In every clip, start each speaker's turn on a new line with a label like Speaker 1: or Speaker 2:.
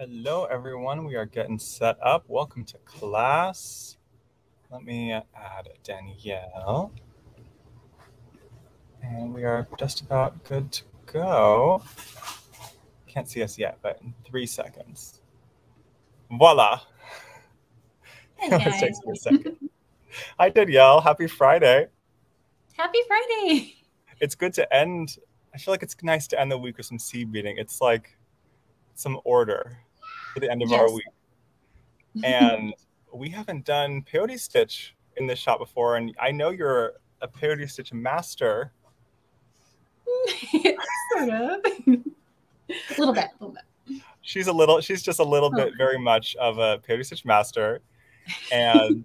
Speaker 1: Hello, everyone. We are getting set up. Welcome to class. Let me add Danielle. And we are just about good to go. Can't see us yet, but in three seconds. Voila.
Speaker 2: Hey
Speaker 1: It
Speaker 2: guys.
Speaker 1: takes me a second. Hi, Danielle. Happy Friday.
Speaker 2: Happy Friday.
Speaker 1: It's good to end. I feel like it's nice to end the week with some seed beading. It's like some order for the end of our week. and we haven't done peyote stitch in this shop before and i know you're a peyote stitch master
Speaker 2: sort of. a little bit, a little bit.
Speaker 1: she's a little she's just a little bit
Speaker 2: Oh.
Speaker 1: very much of a peyote stitch master and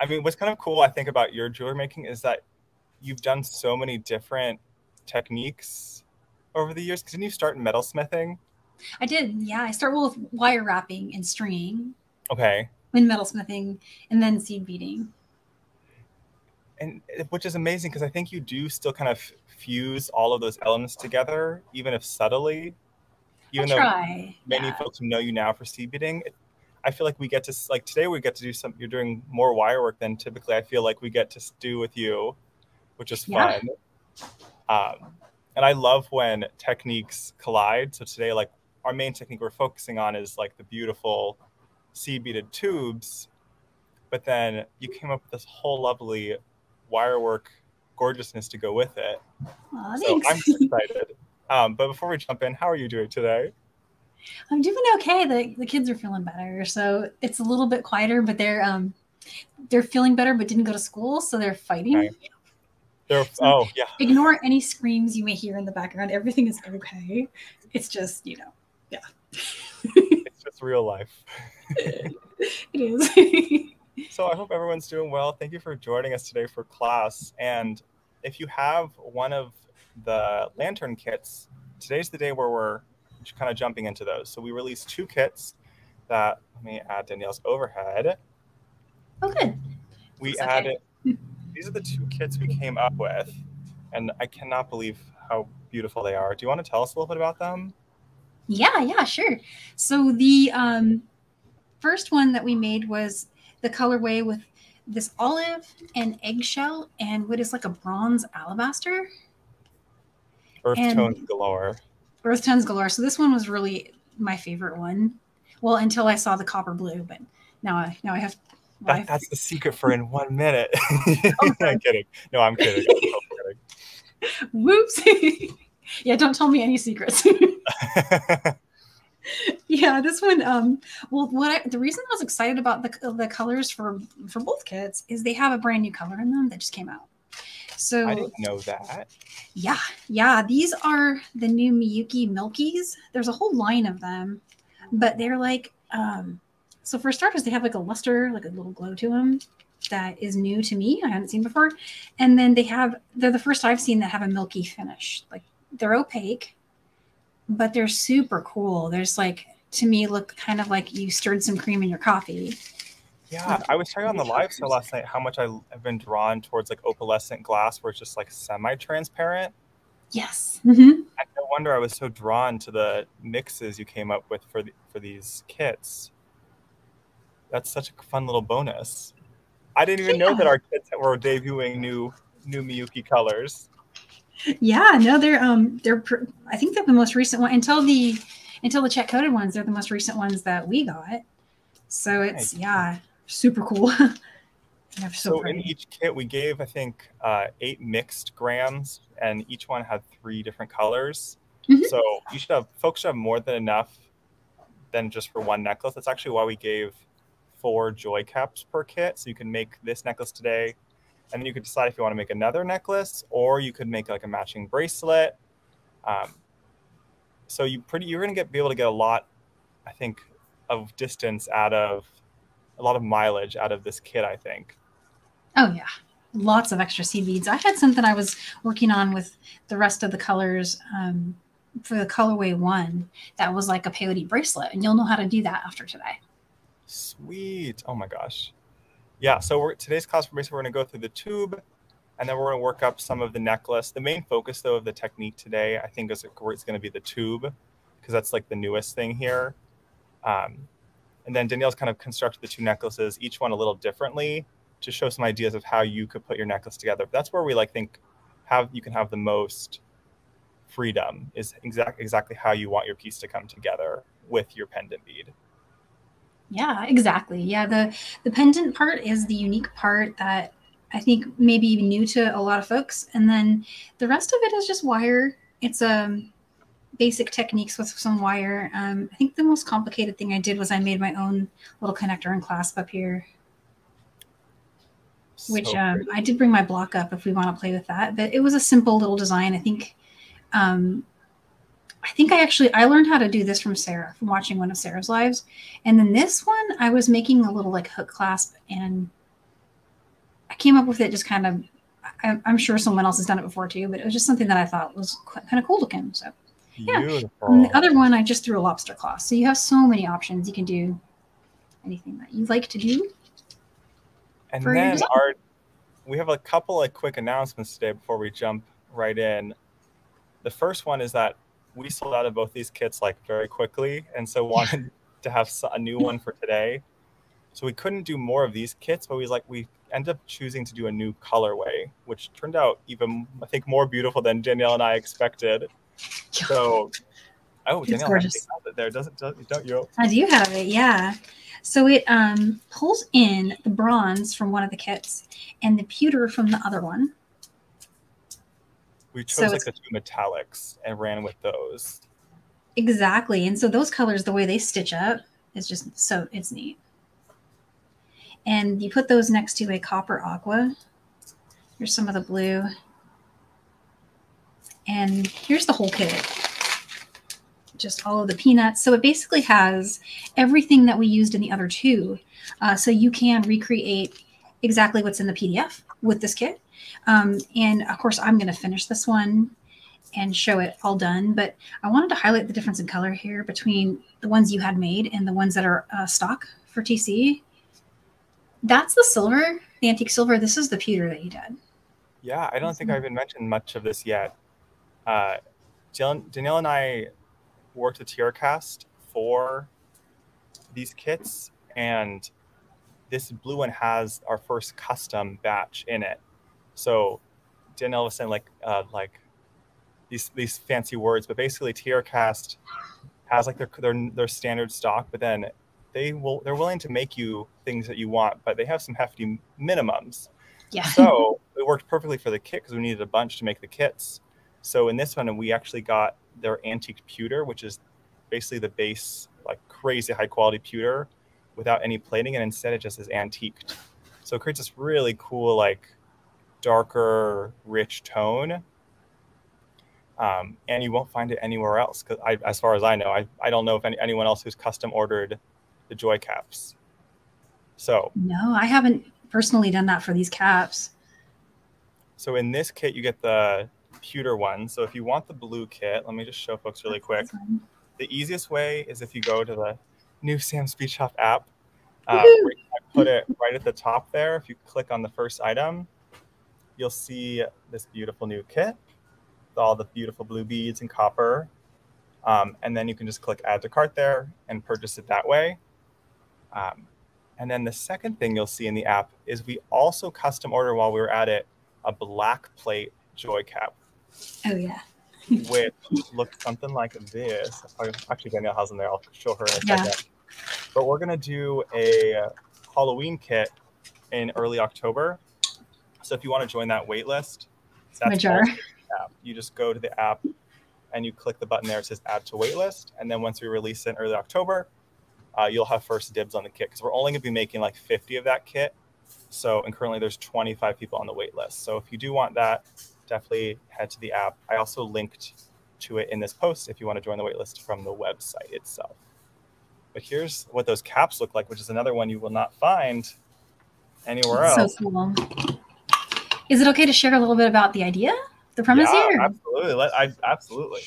Speaker 1: i mean what's kind of cool i think about your jewelry making is that you've done so many different techniques over the years didn't you start in metalsmithing
Speaker 2: I did, yeah. I started with wire wrapping and stringing,
Speaker 1: okay
Speaker 2: then metalsmithing, and then seed beading.
Speaker 1: and which is amazing because i think you do still kind of fuse all of those elements together even if subtly even
Speaker 2: I
Speaker 1: though
Speaker 2: try.
Speaker 1: many
Speaker 2: yeah.
Speaker 1: folks who know you now for seed beading i feel like we get to like today we get to do some you're doing more wire work than typically i feel like we get to do with you which is
Speaker 2: Yeah.
Speaker 1: fun um, and i love when techniques collide so today like our main technique we're focusing on is like the beautiful seed beaded tubes but then you came up with this whole lovely wirework gorgeousness to go with it
Speaker 2: Aw,
Speaker 1: so
Speaker 2: thanks.
Speaker 1: i'm excited um, but before we jump in how are you doing today
Speaker 2: I'm doing okay. The, the kids are feeling better, so it's a little bit quieter, but they're um they're feeling better, but didn't go to school, so they're fighting.
Speaker 1: They're,
Speaker 2: So-
Speaker 1: oh yeah
Speaker 2: Ignore any screams you may hear in the background. Everything is okay. It's just you know,
Speaker 1: it's just real life.
Speaker 2: it is.
Speaker 1: So I hope everyone's doing well. Thank you for joining us today for class. And if you have one of the lantern kits, today's the day where we're kind of jumping into those. So we released two kits that let me add Danielle's overhead.
Speaker 2: oh, good.
Speaker 1: We
Speaker 2: okay.
Speaker 1: added these are the two kits we came up with, and I cannot believe how beautiful they are. Do you want to tell us a little bit about them?
Speaker 2: Yeah, yeah, sure. So the um, first one that we made was the colorway with this olive and eggshell and what is like a bronze alabaster,
Speaker 1: Earth
Speaker 2: And-
Speaker 1: tones galore.
Speaker 2: earth tones galore. So this one was really my favorite one. Well, until I saw the copper blue, but now I now I have. Well, I have
Speaker 1: that's the secret for in one minute.
Speaker 2: Oh,
Speaker 1: I'm kidding. No, I'm kidding. I'm kidding.
Speaker 2: whoops. yeah, don't tell me any secrets. yeah, this one. Um, well, what I, the reason I was excited about the the colors for for both kits is they have a brand new color in them that just came out. So
Speaker 1: I didn't know that.
Speaker 2: Yeah, yeah. These are the new Miyuki Milkies. There's a whole line of them, but they're like, um, so for starters, they have like a luster, like a little glow to them that is new to me. I hadn't seen before. And then they have, they're the first I've seen that have a milky finish. Like they're opaque, but they're super cool. There's like, to me, look kind of like you stirred some cream in your coffee.
Speaker 1: Yeah, I was telling on the live show last night how much I have been drawn towards like opalescent glass, where it's just like semi-transparent.
Speaker 2: Yes. hmm
Speaker 1: And no wonder I was so drawn to the mixes you came up with for the, for these kits. That's such a fun little bonus. I didn't even know that our kits were debuting new new Miyuki colors.
Speaker 2: Yeah, no, they're um they're pr- I think they're the most recent one until the until the Czech coded ones. They're the most recent ones that we got. So it's
Speaker 1: Nice.
Speaker 2: yeah, super cool. so,
Speaker 1: So in each kit, we gave I think uh, eight mixed grams, and each one had three different colors.
Speaker 2: Mhm.
Speaker 1: So you should have folks should have more than enough than just for one necklace. That's actually why we gave four joy caps per kit. So you can make this necklace today, and then you could decide if you want to make another necklace, or you could make like a matching bracelet. Um, so you pretty you're gonna get be able to get a lot, I think, of distance out of a lot of mileage out of this kit. I think.
Speaker 2: oh yeah, lots of extra seed beads. I had something I was working on with the rest of the colors um, for the colorway one that was like a peyote bracelet, and you'll know how to do that after today.
Speaker 1: Sweet. Oh my gosh. Yeah. So today's class, basically, we're going to go through the tube, and then we're going to work up some of the necklace. The main focus, though, of the technique today, I think, is it's going to be the tube, because that's like the newest thing here. Um, and then Danielle's kind of constructed the two necklaces, each one a little differently, to show some ideas of how you could put your necklace together. That's where we like think have you can have the most freedom is exact exactly how you want your piece to come together with your pendant bead.
Speaker 2: Yeah, exactly. Yeah, the the pendant part is the unique part that I think maybe new to a lot of folks, and then the rest of it is just wire. It's a um, basic techniques with some wire. Um, I think the most complicated thing I did was I made my own little connector and clasp up here, so which um, I did bring my block up if we want to play with that. But it was a simple little design. I think um, I think I actually I learned how to do this from Sarah from watching one of Sarah's lives, and then this one I was making a little like hook clasp, and I came up with it just kind of. I, am sure someone else has done it before too, but it was just something that I thought was quite, kind of cool looking. So yeah, and the other one I just threw a lobster claw. So you have so many options. You can do anything that you like to do.
Speaker 1: And then our we have a couple of quick announcements today before we jump right in. The first one is that we sold out of both these kits like very quickly, and so wanted to have a new one for today. So we couldn't do more of these kits, but we like we ended up choosing to do a new colorway, which turned out even I think more beautiful than Danielle and I expected. So oh, it's Danielle, gorgeous. There doesn't don't you?
Speaker 2: I do have it, yeah. So it um, pulls in the bronze from one of the kits and the pewter from the other one
Speaker 1: we chose so like the two metallics and ran with those.
Speaker 2: Exactly. And so those colors, the way they stitch up is just so it's neat. And you put those next to a copper aqua. Here's some of the blue. And here's the whole kit. Just all of the peanuts. So it basically has everything that we used in the other two. Uh, so you can recreate exactly what's in the PDF with this kit. Um, and of course, I'm going to finish this one and show it all done. But I wanted to highlight the difference in color here between the ones you had made and the ones that are uh, stock for TC. That's the silver, the antique silver. This is the pewter that you did.
Speaker 1: Yeah, I don't think I've even mentioned much of this yet. Uh, Danielle and I worked with TierraCast for these kits, and this blue one has our first custom batch in it. So Danielle was saying like uh, like these these fancy words, but basically TierraCast has like their their their standard stock, but then they will they're willing to make you things that you want, but they have some hefty minimums.
Speaker 2: Yeah.
Speaker 1: So it worked perfectly for the kit because we needed a bunch to make the kits. So in this one, we actually got their antique pewter, which is basically the base, like crazy high quality pewter without any plating, and instead it just is antiqued. So it creates this really cool, like darker, rich tone. Um, and you won't find it anywhere else. Because as far as I know, I, I don't know if any, anyone else who's custom ordered the joy caps. So
Speaker 2: no, I haven't personally done that for these caps.
Speaker 1: So in this kit, you get the pewter one. So if you want the blue kit, let me just show folks really quick. The easiest way is if you go to the new Sam's Bead Shop app. Uh, I put it right at the top there. If you click on the first item, you'll see this beautiful new kit with all the beautiful blue beads and copper. Um, and then you can just click add to cart there and purchase it that way. Um, and then the second thing you'll see in the app is we also custom order while we were at it a black plate joy cap.
Speaker 2: Oh yeah.
Speaker 1: Which looks something like this. Actually, Danielle has in there. I'll show her in a yeah. second. But we're gonna do a Halloween kit in early October so if you want to join that wait list, that's You just go to the app and you click the button there. It says add to wait list. And then once we release it in early October, uh, you'll have first dibs on the kit because we're only going to be making like 50 of that kit. So, and currently there's 25 people on the wait list. So if you do want that, definitely head to the app. I also linked to it in this post if you want to join the waitlist from the website itself. But here's what those caps look like, which is another one you will not find anywhere else. So cool.
Speaker 2: Is it okay to share a little bit about the idea, the premise yeah, here?
Speaker 1: Absolutely. Let, I, absolutely.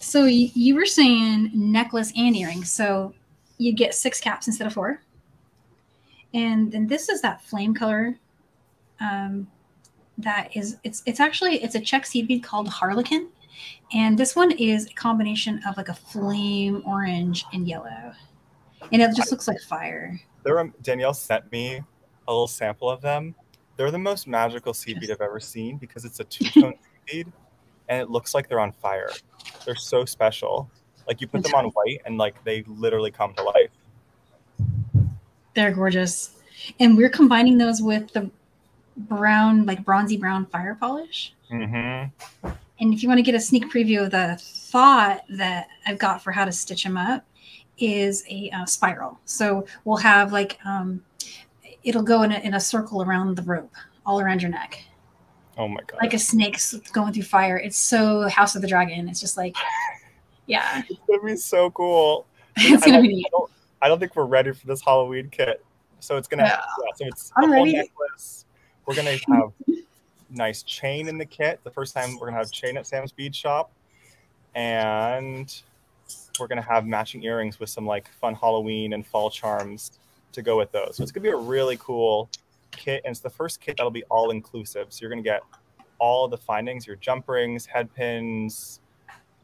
Speaker 2: So you, you were saying necklace and earrings. So you get six caps instead of four. And then this is that flame color. Um, that is it's it's actually it's a Czech seed bead called harlequin and this one is a combination of like a flame orange and yellow and it just looks like fire.
Speaker 1: There, were- um, Danielle sent me a little sample of them. They're the most magical seed bead I've ever seen because it's a two-tone seed bead, and it looks like they're on fire. They're so special. Like you put them on white, and like they literally come to life.
Speaker 2: They're gorgeous, and we're combining those with the brown, like bronzy brown fire polish.
Speaker 1: Mm-hmm.
Speaker 2: And if you want to get a sneak preview of the thought that I've got for how to stitch them up, is a uh, spiral. So we'll have like um, it'll go in a, in a circle around the rope, all around your neck,
Speaker 1: Oh my god!
Speaker 2: like a snake going through fire. It's so House of the Dragon. It's just like, yeah,
Speaker 1: it's gonna be so cool.
Speaker 2: it's gonna
Speaker 1: don't-
Speaker 2: be neat.
Speaker 1: I don't, I don't think we're ready for this Halloween kit. So it's gonna.
Speaker 2: Yeah.
Speaker 1: Yeah, so it's
Speaker 2: I'm
Speaker 1: a whole
Speaker 2: ready.
Speaker 1: necklace. We're gonna have nice chain in the kit. The first time we're gonna have chain at Sam's Bead Shop, and we're gonna have matching earrings with some like fun Halloween and fall charms to go with those. So it's gonna be a really cool kit, and it's the first kit that'll be all inclusive. So you're gonna get all the findings: your jump rings, head pins,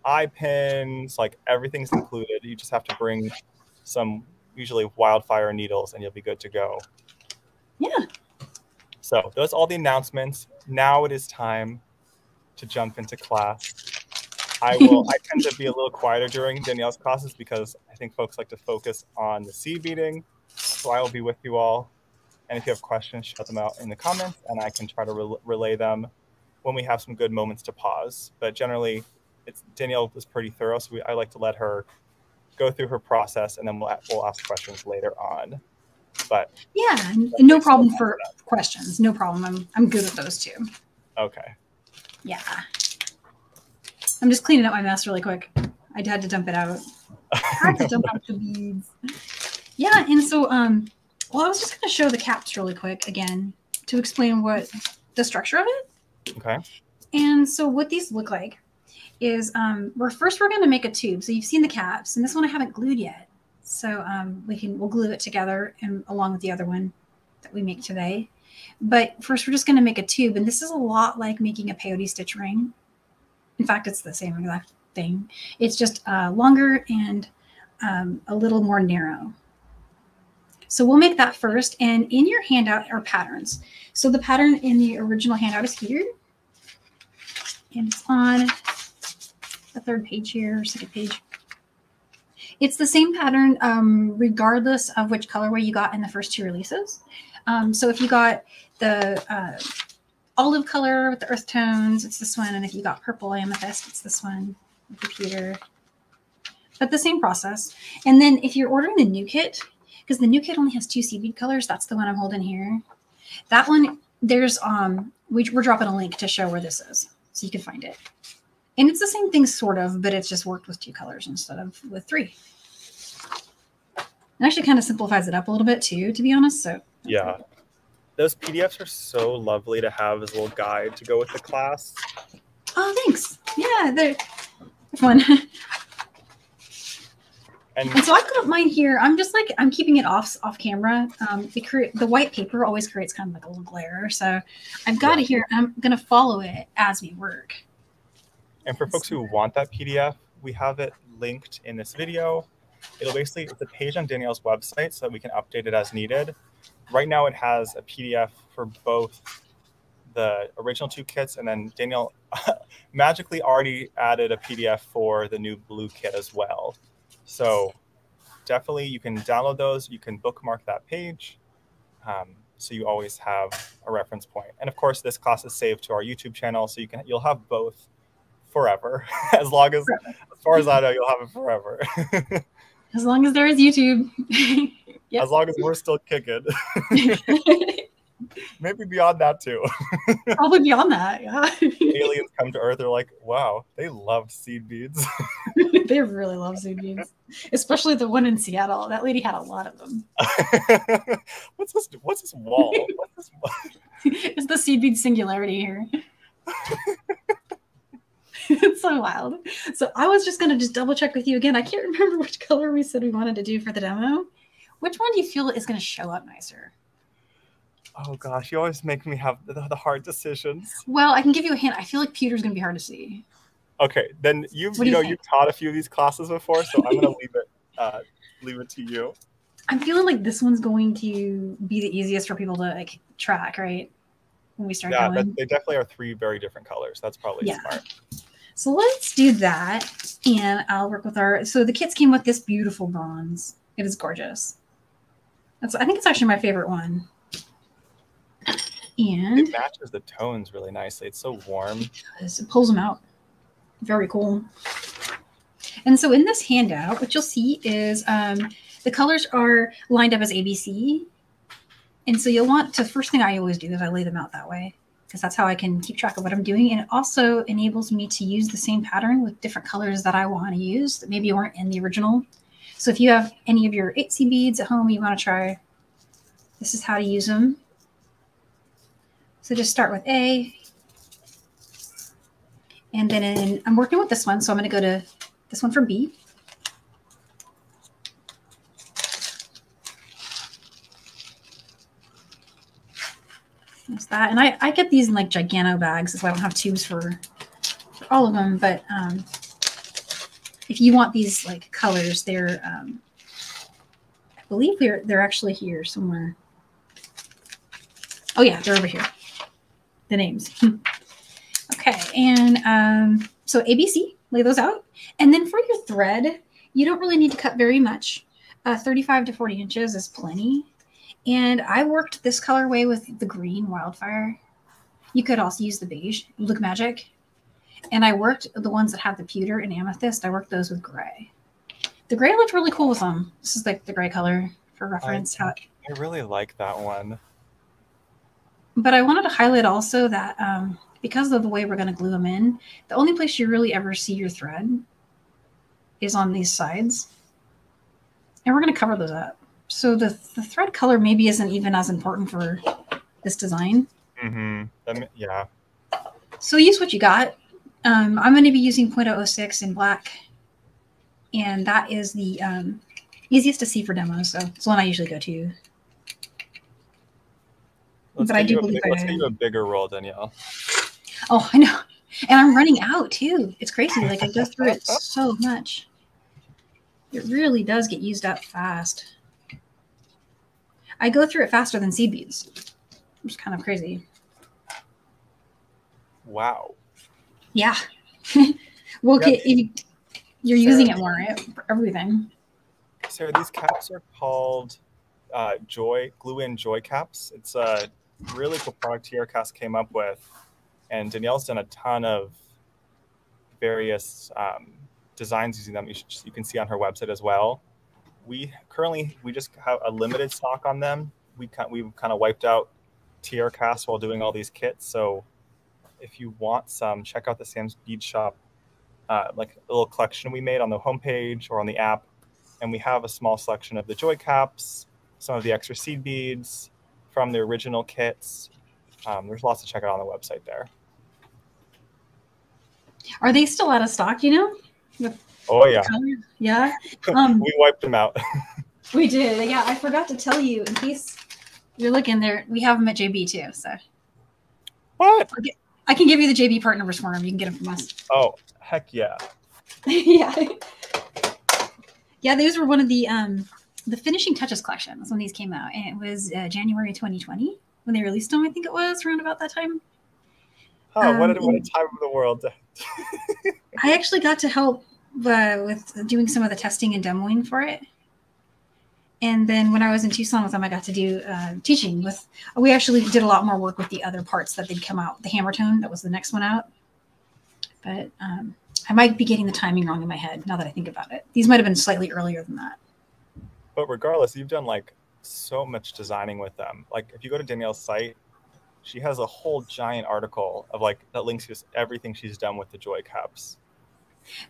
Speaker 1: eye pins, like everything's included. You just have to bring some usually wildfire needles, and you'll be good to go.
Speaker 2: Yeah.
Speaker 1: So those are all the announcements. Now it is time to jump into class. I will. I tend to be a little quieter during Danielle's classes because I think folks like to focus on the seed beading. So I will be with you all, and if you have questions, shout them out in the comments, and I can try to rel- relay them when we have some good moments to pause. But generally, it's Danielle is pretty thorough, so we, I like to let her go through her process, and then we'll we'll ask questions later on. But
Speaker 2: Yeah, no problem for questions. No problem. I'm I'm good with those too.
Speaker 1: okay.
Speaker 2: Yeah. I'm just cleaning up my mess really quick. I had to dump it out. I had to dump out the beads. Yeah, and so um well I was just gonna show the caps really quick again to explain what the structure of it.
Speaker 1: Okay.
Speaker 2: And so what these look like is um we're first we're gonna make a tube. So you've seen the caps, and this one I haven't glued yet. So um we can we'll glue it together and along with the other one that we make today. But first we're just gonna make a tube, and this is a lot like making a peyote stitch ring. In fact, it's the same exact thing. It's just uh, longer and um, a little more narrow. So we'll make that first. And in your handout are patterns. So the pattern in the original handout is here. And it's on the third page here, second page. It's the same pattern um, regardless of which colorway you got in the first two releases. Um, so if you got the uh, olive color with the earth tones, it's this one. And if you got purple amethyst, it's this one the pewter. But the same process. And then if you're ordering the new kit, because the new kit only has two seed bead colors, that's the one I'm holding here. That one, there's um, we, we're dropping a link to show where this is, so you can find it. And it's the same thing, sort of, but it's just worked with two colors instead of with three. It actually kind of simplifies it up a little bit too, to be honest. So
Speaker 1: Yeah. Those PDFs are so lovely to have as a little guide to go with the class.
Speaker 2: Oh, thanks. Yeah, they're fun.
Speaker 1: And
Speaker 2: and so I've got mine here. I'm just like I'm keeping it off off camera. Um, cre- the white paper always creates kind of like a little glare, so I've got it here. and I'm gonna follow it as we work.
Speaker 1: And for folks who want that PDF, we have it linked in this video. It'll basically it's a page on Danielle's website so that we can update it as needed. Right now it has a PDF for both the original two kits and then Danielle magically already added a PDF for the new blue kit as well. So definitely you can download those, you can bookmark that page. Um, so you always have a reference point. And of course, this class is saved to our YouTube channel, so you can you'll have both forever. as long as
Speaker 2: Forever.
Speaker 1: as far as I know, you'll have it forever.
Speaker 2: As long as there is YouTube. Yep.
Speaker 1: As long as we're still kicking. Maybe beyond that too.
Speaker 2: Probably beyond that. Yeah.
Speaker 1: Aliens come to Earth, they're like, wow, they love seed beads.
Speaker 2: they really love seed beads, especially the one in Seattle. That lady had a lot of them.
Speaker 1: what's this what's this wall? What's this
Speaker 2: it's the seed bead singularity here. it's so wild. So I was just gonna just double check with you again. I can't remember which color we said we wanted to do for the demo. Which one do you feel is gonna show up nicer?
Speaker 1: Oh gosh, you always make me have the, the hard decisions.
Speaker 2: Well, I can give you a hint. I feel like pewter's gonna be hard to see.
Speaker 1: Okay, then you you,
Speaker 2: you
Speaker 1: know
Speaker 2: think?
Speaker 1: you've taught a few of these classes before, so I'm gonna leave it uh, leave it to you.
Speaker 2: I'm feeling like this one's going to be the easiest for people to like track, right? When we start
Speaker 1: Yeah,
Speaker 2: going.
Speaker 1: but they definitely are three very different colors. That's probably
Speaker 2: Yeah.
Speaker 1: smart.
Speaker 2: So let's do that. And I'll work with our so the kits came with this beautiful bronze. It is gorgeous. That's I think it's actually my favorite one. And
Speaker 1: It matches the tones really nicely. It's so warm.
Speaker 2: does. It pulls them out. Very cool. And so in this handout, what you'll see is um, the colors are lined up as ABC. And so you'll want to, first thing I always do is I lay them out that way because that's how I can keep track of what I'm doing. And it also enables me to use the same pattern with different colors that I want to use that maybe weren't in the original. So if you have any of your 8C beads at home you want to try, this is how to use them. So just start with A, and then in, I'm working with this one, so I'm going to go to this one from B. that. And I, I get these in like Gigano bags, so I don't have tubes for, for all of them. But um, if you want these like colors, they're, um, I believe they're, they're actually here somewhere. Oh, yeah, they're over here. The names. Okay, and um, so ABC, lay those out. And then for your thread, you don't really need to cut very much. Uh, 35 to 40 inches is plenty. And I worked this colorway with the green wildfire. You could also use the beige, look magic. And I worked the ones that have the pewter and amethyst. I worked those with gray. The gray looked really cool with them. This is like the gray color for reference. how
Speaker 1: I really like that one.
Speaker 2: but I wanted to highlight also that um, because of the way we're going to glue them in, the only place you really ever see your thread is on these sides. And we're going to cover those up. So the, the thread color maybe isn't even as important for this design.
Speaker 1: Mm-hmm. yeah.
Speaker 2: So use what you got. Um, I'm going to be using 0.006 in black. And that is the um, easiest to see for demos. So it's the one I usually go to.
Speaker 1: Let's
Speaker 2: But I do believe
Speaker 1: big- let's
Speaker 2: I-
Speaker 1: get you a bigger roll, Danielle.
Speaker 2: Oh, I know. And I'm running out too. It's crazy. Like I go through it so much. It really does get used up fast. I go through it faster than seed beads. which is kind of crazy.
Speaker 1: Wow.
Speaker 2: Yeah. well, okay, you, you're using it more, right? For everything.
Speaker 1: Sarah, these caps are called uh, Joy Glue In Joy Caps. It's a really cool product TierraCast came up with, and Danielle's done a ton of various um, designs using them. You, should, you can see on her website as well. We currently we just have a limited stock on them. We kind we kind of wiped out TierraCast while doing all these kits. So if you want some, check out the Sam's Bead Shop, uh, like a little collection we made on the homepage or on the app and we have a small selection of the joy caps, some of the extra seed beads from the original kits. Um, there's lots to check out on the website there.
Speaker 2: Are they still out of stock, you know? With
Speaker 1: Oh yeah?
Speaker 2: Yeah. Um,
Speaker 1: we wiped them out.
Speaker 2: we did. Yeah, I forgot to tell you in case you're looking there. We have them at JB too. So
Speaker 1: what?
Speaker 2: I can give you the JB part numbers for them. You can get them from us.
Speaker 1: Oh heck yeah!
Speaker 2: yeah. Yeah, those were one of the um the finishing touches collection. collections when these came out, and it was uh, January 2020 when they released them. I think it was around about that time.
Speaker 1: Oh, what, a,
Speaker 2: Um,
Speaker 1: what a time of the world.
Speaker 2: I actually got to help with doing some of the testing and demoing for it. And then when I was in Tucson with them, I got to do uh, teaching with. We actually did a lot more work with the other parts that they'd come out. The hammer tone that was the next one out. But um, I might be getting the timing wrong in my head now that I think about it. These might have been slightly earlier than that.
Speaker 1: But regardless, you've done like so much designing with them. Like if you go to Danielle's site, she has a whole giant article of like that links to everything she's done with the joy caps.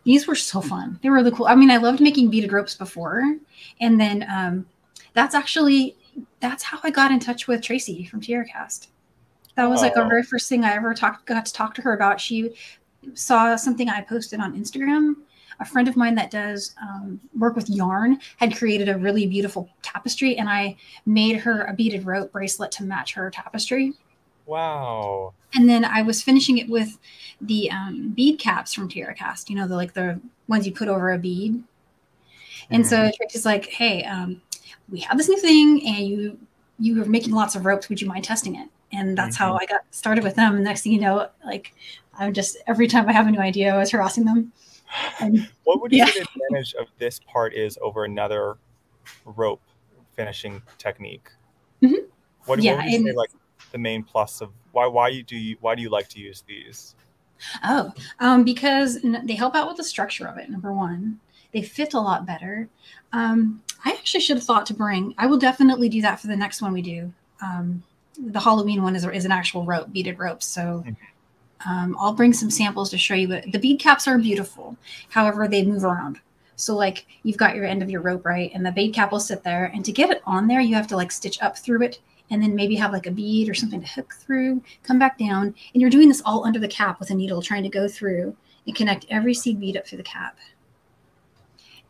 Speaker 2: These were so fun. They were really cool. I mean, I loved making beaded ropes before, and then um, that's actually that's how I got in touch with Tracy from TierraCast. That was like
Speaker 1: Oh.
Speaker 2: our very first thing I ever talked got to talk to her about. She saw something I posted on Instagram. A friend of mine that does um, work with yarn had created a really beautiful tapestry, and I made her a beaded rope bracelet to match her tapestry.
Speaker 1: Wow.
Speaker 2: And then I was finishing it with the um, bead caps from TierraCast, you know, the like the ones you put over a bead. And
Speaker 1: Mhm.
Speaker 2: so Tracy's like, "Hey, um, we have this new thing, and you you are making lots of ropes. Would you mind testing it?" And that's how I got started with them. And next thing you know, like I'm just every time I have a new idea, I was harassing them. And
Speaker 1: What would you
Speaker 2: Yeah.
Speaker 1: say the advantage of this part is over another rope finishing technique?
Speaker 2: Mhm.
Speaker 1: What,
Speaker 2: Yeah,
Speaker 1: what would you say like the main plus of why why you do you why do you like to use these?
Speaker 2: Oh, um, because they help out with the structure of it. Number one, they fit a lot better. Um, I actually should have thought to bring. I will definitely do that for the next one we do. Um, the Halloween one is, is an actual rope, beaded rope. So
Speaker 1: Mhm.
Speaker 2: um, I'll bring some samples to show you. But the bead caps are beautiful. However, they move around. So like you've got your end of your rope right, and the bead cap will sit there. And to get it on there, you have to like stitch up through it, and then maybe have like a bead or something to hook through. Come back down, and you're doing this all under the cap with a needle, trying to go through and connect every seed bead up through the cap.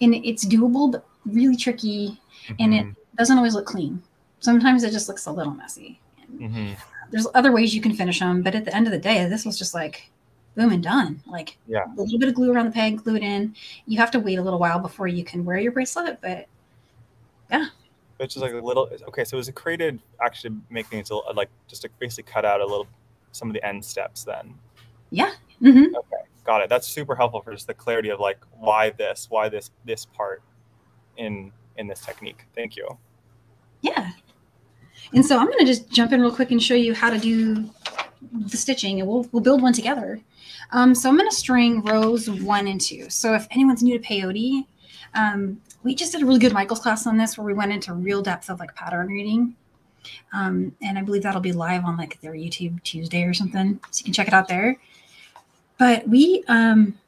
Speaker 2: And it's doable, but really tricky. And it doesn't always look clean. Sometimes it just looks a little messy.
Speaker 1: hmm
Speaker 2: There's other ways you can finish them, but at the end of the day, this was just like boom and done. Like
Speaker 1: Yeah.
Speaker 2: a little bit of glue around the peg, glue it in. You have to wait a little while before you can wear your bracelet, but
Speaker 1: It's is like a little okay. So it was it created actually making it like just to basically cut out a little some of the end steps then?
Speaker 2: yeah mm -hmm.
Speaker 1: Okay, got it. That's super helpful for just the clarity of like why this, why this this part in in this technique. Thank you.
Speaker 2: yeah. And so I'm going to just jump in real quick and show you how to do the stitching, and we'll we'll build one together. Um, so I'm going to string rows one and two. So if anyone's new to peyote, um, we just did a really good Michael's class on this where we went into real depth of like pattern reading. Um, and I believe that'll be live on like their YouTube Tuesday or something. So you can check it out there. But we um,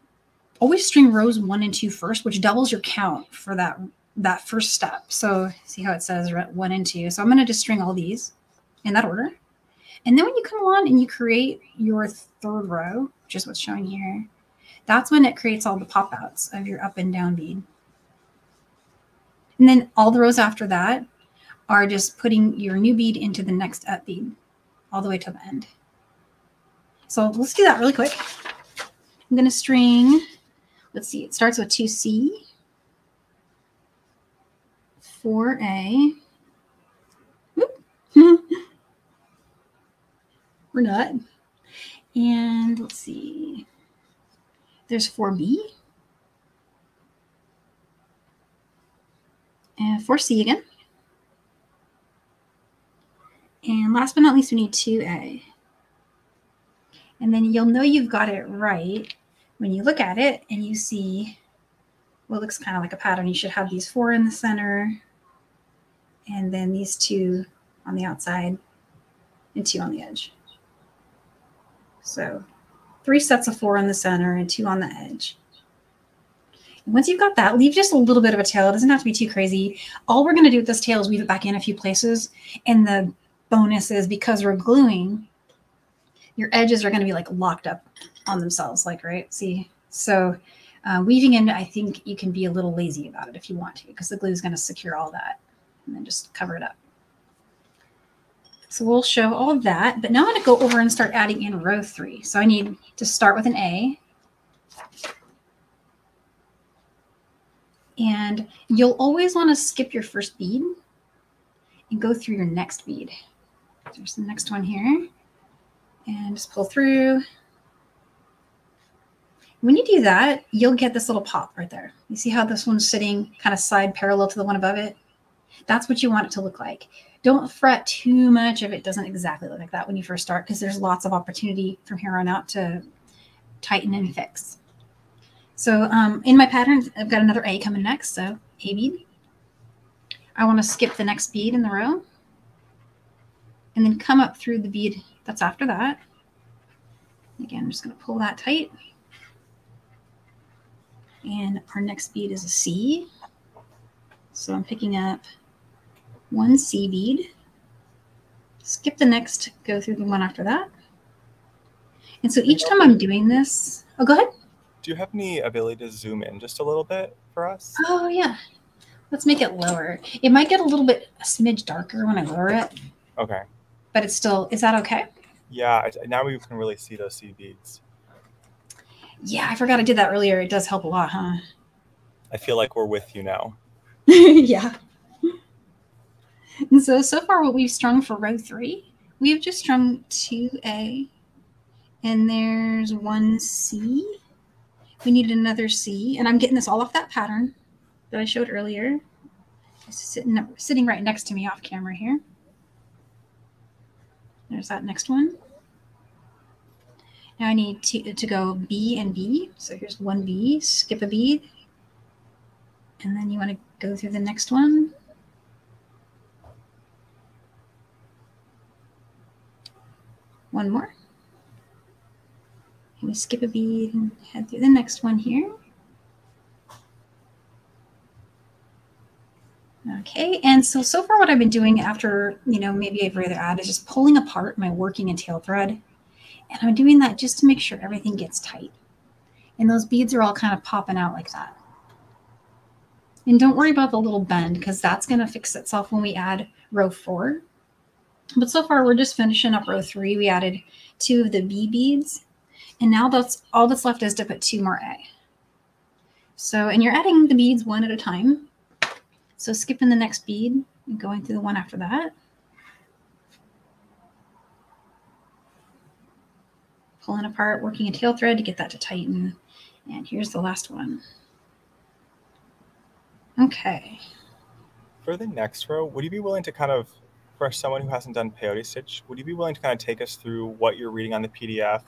Speaker 2: always string rows one and two first, which doubles your count for that that first step. So see how it says one and two. So I'm going to just string all these in that order. And then when you come along and you create your third row, which is what's showing here, that's when it creates all the pop outs of your up and down bead. And then all the rows after that are just putting your new bead into the next up bead all the way to the end. So let's do that really quick. I'm going to string, let's see, it starts with 2C, 4A. Whoop. We're not. And let's see, there's 4B. Eh, and 4C again. And last but not least, we need 2A. And then you'll know you've got it right when you look at it and you see what looks kind of like a pattern. You should have these four in the center, and then these two on the outside, and two on the edge. So three sets of four in the center and two on the edge. And once you've got that, leave just a little bit of a tail. It doesn't have to be too crazy. All we're going to do with this tail is weave it back in a few places. And the bonus is because we're gluing, your edges are going to be like locked up on themselves, like, right? See? So uh, weaving in, I think you can be a little lazy about it if you want to, because the glue is going to secure all that and then just cover it up. So we'll show all of that, but now I'm going to go over and start adding in row three. So I need to start with an A. And you'll always want to skip your first bead and go through your next bead. There's the next one here. And just pull through. When you do that, you'll get this little pop right there. You see how this one's sitting kind of side parallel to the one above it? That's what you want it to look like. Don't fret too much if it doesn't exactly look like that when you first start, because there's lots of opportunity from here on out to tighten and fix. So um, in my pattern, I've got another A coming next, so A bead. I want to skip the next bead in the row and then come up through the bead that's after that. Again, I'm just going to pull that tight. And our next bead is a C. So I'm picking up one C bead, skip the next, go through the one after that. And so each time I'm doing this, oh, go ahead.
Speaker 1: Do you have any ability to zoom in just a little bit for us?
Speaker 2: Oh, yeah. Let's make it lower. It might get a little bit a smidge darker when I lower it,
Speaker 1: Okay.
Speaker 2: but it's still, is that okay?
Speaker 1: Yeah. Now we can really see those seed beads.
Speaker 2: Yeah, I forgot I did that earlier. It does help a lot, huh?
Speaker 1: I feel like we're with you now.
Speaker 2: yeah. And so, so far what we've strung for row three, we've just strung 2A and there's one C. We need another C and I'm getting this all off that pattern that I showed earlier. Sitting, sitting right next to me off camera here. There's that next one. Now I need to, to go B and B. So here's one B, skip a bead. And then you want to go through the next one. One more. And we skip a bead and head through the next one here. Okay, and so, so far what I've been doing after, you know, maybe every other add is just pulling apart my working and tail thread. And I'm doing that just to make sure everything gets tight. And those beads are all kind of popping out like that. And don't worry about the little bend because that's going to fix itself when we add row four. But so far we're just finishing up row three. We added two of the B beads. And now that's all that's left is to put two more A. So, and you're adding the beads one at a time. So skipping the next bead and going through the one after that. Pulling apart, working a tail thread to get that to tighten. And here's the last one. Okay.
Speaker 1: For the next row, would you be willing to kind of, for someone who hasn't done peyote stitch, would you be willing to kind of take us through what you're reading on the PDF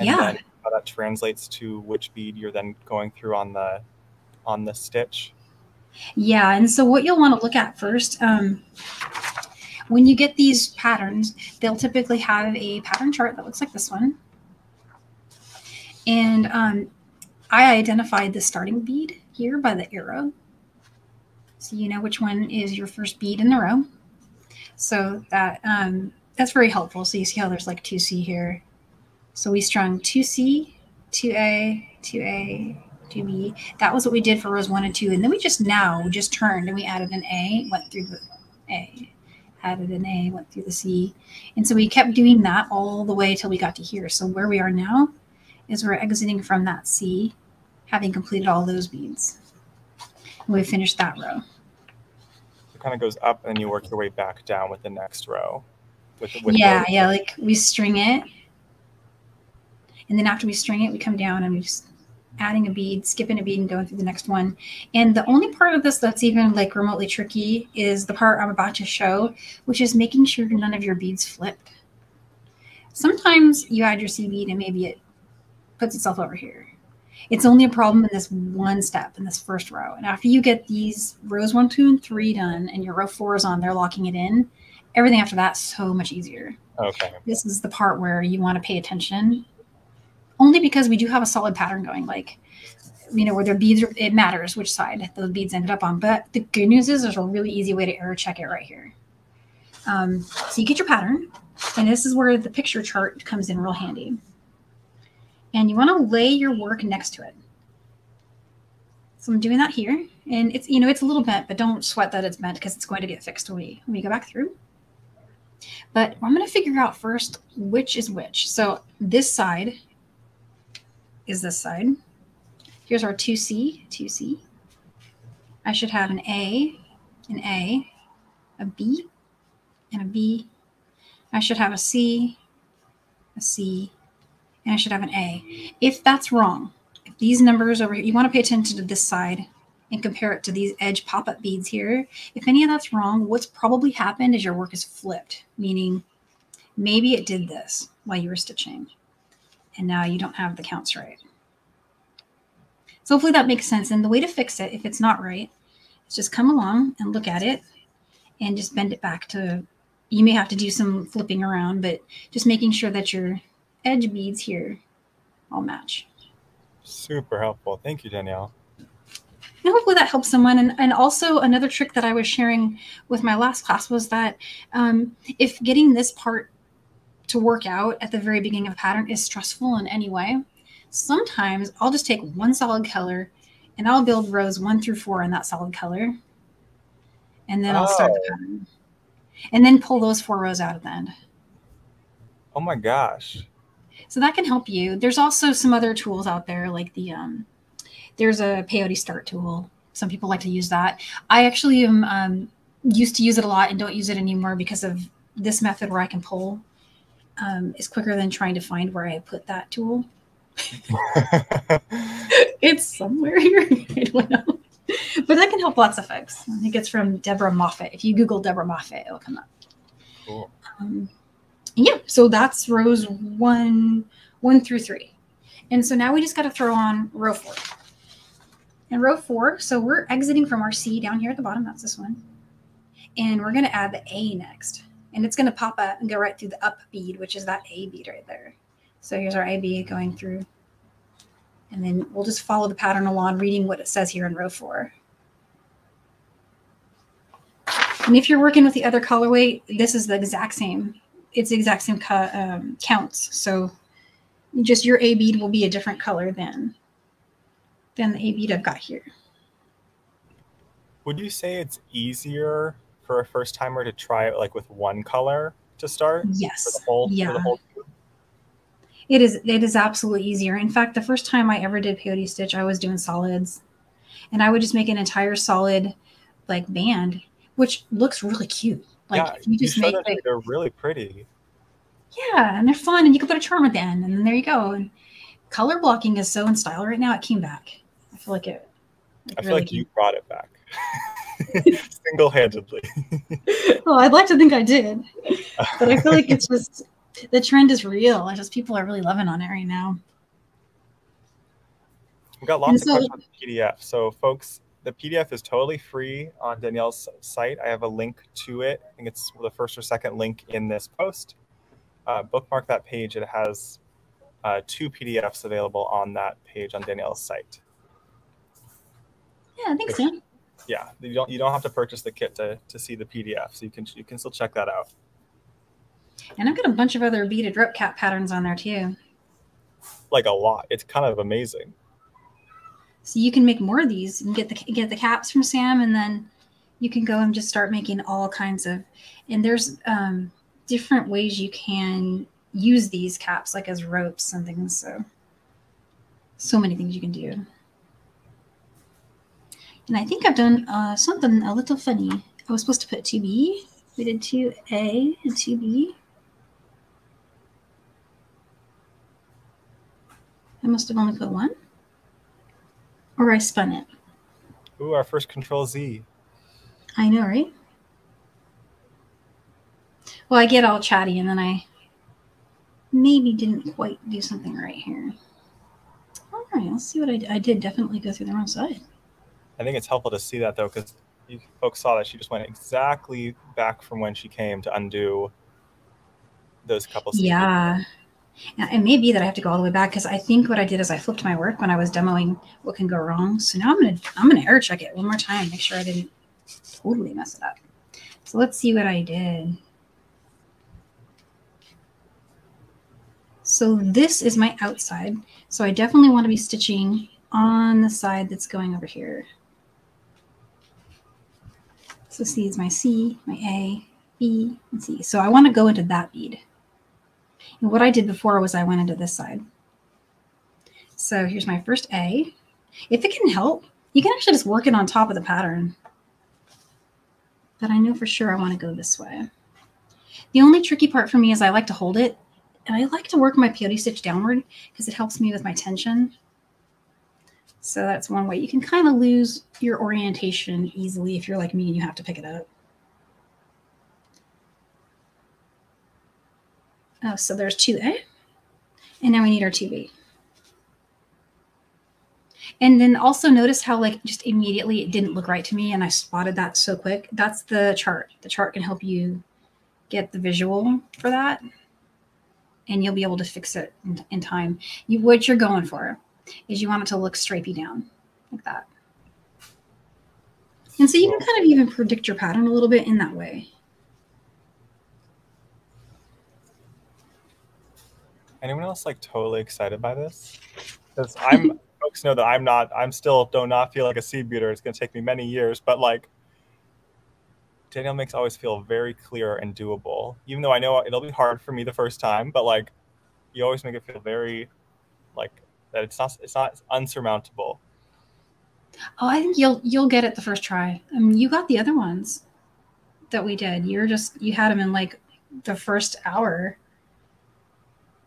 Speaker 1: and
Speaker 2: yeah.
Speaker 1: then how that translates to which bead you're then going through on the on the stitch?
Speaker 2: Yeah, and so what you'll want to look at first, um, when you get these patterns, they'll typically have a pattern chart that looks like this one. And um, I identified the starting bead here by the arrow. So you know which one is your first bead in the row. So that um, that's very helpful. So you see how there's like 2C here. So we strung 2C, 2A, 2A, 2B. That was what we did for rows one and two. And then we just now just turned and we added an A, went through the A, added an A, went through the C. And so we kept doing that all the way till we got to here. So where we are now is we're exiting from that C, having completed all those beads. And we finished that row.
Speaker 1: It kind of goes up and then you work your way back down with the next row. With, with
Speaker 2: yeah, yeah, like we string it. And then after we string it, we come down and we just adding a bead, skipping a bead, and going through the next one. And the only part of this that's even like remotely tricky is the part I'm about to show, which is making sure none of your beads flip. Sometimes you add your C bead and maybe it puts itself over here. It's only a problem in this one step in this first row. And after you get these rows one, two, and three done and your row four is on, they're locking it in. Everything after that so much easier.
Speaker 1: Okay.
Speaker 2: This is the part where you want to pay attention only because we do have a solid pattern going. Like, you know, where their beads, are, it matters which side those beads ended up on. But the good news is there's a really easy way to error check it right here. Um, so you get your pattern, and this is where the picture chart comes in real handy. And you want to lay your work next to it. So I'm doing that here, and it's you know it's a little bent, but don't sweat that it's bent because it's going to get fixed when we when we go back through. But I'm going to figure out first which is which. So this side is this side. Here's our 2C, 2C. I should have an A, an A, a B, and a B. I should have a C, a C, and I should have an A. If that's wrong, if these numbers over here, you want to pay attention to this side and compare it to these edge pop-up beads here. If any of that's wrong, what's probably happened is your work is flipped, meaning maybe it did this while you were stitching and now you don't have the counts right. So hopefully that makes sense. And the way to fix it, if it's not right, is just come along and look at it and just bend it back to, you may have to do some flipping around, but just making sure that your edge beads here all match.
Speaker 1: Super helpful. Thank you, Danielle.
Speaker 2: And hopefully that helps someone. And, and also another trick that I was sharing with my last class was that um, if getting this part to work out at the very beginning of a pattern is stressful in any way, sometimes I'll just take one solid color and I'll build rows one through four in that solid color. And then I'll start the oh. pattern. And then pull those four rows out at the end.
Speaker 1: Oh my gosh.
Speaker 2: So that can help you. There's also some other tools out there like the um there's a peyote start tool. Some people like to use that. I actually am um, used to use it a lot and don't use it anymore because of this method where I can pull um, is quicker than trying to find where I put that tool. it's somewhere here. I don't know. But that can help lots of folks. I think it's from Deborah Moffat. If you Google Deborah Moffat, it'll come up.
Speaker 1: Cool.
Speaker 2: Um, yeah, so that's rows one, one through three. And so now we just got to throw on row four. And row four, so we're exiting from our C down here at the bottom. That's this one. And we're going to add the A next. And it's going to pop up and go right through the up bead, which is that A bead right there. So here's our A bead going through. And then we'll just follow the pattern along, reading what it says here in row four. And if you're working with the other colorway, this is the exact same. It's the exact same um, counts. So just your A bead will be a different color than, than the A bead I've got here.
Speaker 1: Would you say it's easier for a first timer to try it like with one color to start?
Speaker 2: Yes.
Speaker 1: For the whole,
Speaker 2: yeah.
Speaker 1: For the whole
Speaker 2: it is it is absolutely easier. In fact, the first time I ever did peyote stitch, I was doing solids, and I would just make an entire solid like band, which looks really cute. Like
Speaker 1: yeah, you just you make like, they're really pretty.
Speaker 2: Yeah, and they're fun, and you can put a charm at the end, and then there you go. And color blocking is so in style right now. It came back. I feel like it.
Speaker 1: it I feel really like came. you brought it back. single-handedly.
Speaker 2: well, I'd like to think I did, but I feel like it's just the trend is real. I just people are really loving on it right now.
Speaker 1: We've got lots so, of questions on the PDF. So, folks, the PDF is totally free on Danielle's site. I have a link to it. I think it's the first or second link in this post. Uh, bookmark that page. It has uh, two PDFs available on that page on Danielle's site.
Speaker 2: Yeah, I think so.
Speaker 1: Yeah, you don't you don't have to purchase the kit to, to see the PDF, so you can you can still check that out.
Speaker 2: And I've got a bunch of other beaded rope cap patterns on there too.
Speaker 1: Like a lot. It's kind of amazing.
Speaker 2: So you can make more of these and get the get the caps from Sam, and then you can go and just start making all kinds of. And there's um, different ways you can use these caps, like as ropes and things. So, so many things you can do. And I think I've done uh, something a little funny. I was supposed to put 2B. We did 2A and 2B. I must have only put one. Or I spun it.
Speaker 1: Ooh, our first control Z.
Speaker 2: I know, right? Well, I get all chatty and then I maybe didn't quite do something right here. All right, let's see what I did. I did definitely go through the wrong side.
Speaker 1: I think it's helpful to see that though, because you folks saw that she just went exactly back from when she came to undo those couple.
Speaker 2: Yeah. It may be that I have to go all the way back because I think what I did is I flipped my work when I was demoing what can go wrong. So now I'm gonna I'm gonna error check it one more time, make sure I didn't totally mess it up. So let's see what I did. So this is my outside. So I definitely want to be stitching on the side that's going over here. So C is my C, my A, B, and C. So I want to go into that bead. And what I did before was I went into this side. So here's my first A. If it can help, you can actually just work it on top of the pattern. But I know for sure I want to go this way. The only tricky part for me is I like to hold it and I like to work my peyote stitch downward because it helps me with my tension. So that's one way. You can kind of lose your orientation easily if you're like me and you have to pick it up. Oh, so there's 2A. And now we need our 2B. And then also notice how like just immediately it didn't look right to me and I spotted that so quick. That's the chart. The chart can help you get the visual for that and you'll be able to fix it in, time. You, what you're going for is you want it to look stripey down like that. And so you can kind of even predict your pattern a little bit in that way.
Speaker 1: anyone else like totally excited by this? Because I'm folks know that I'm not. I'm still do not feel like a seed beader. It's going to take me many years, but like Danielle makes always feel very clear and doable. Even though I know it'll be hard for me the first time, but like you always make it feel very like that it's not it's not unsurmountable.
Speaker 2: Oh, I think you'll you'll get it the first try. I mean, you got the other ones that we did. You're just you had them in like the first hour.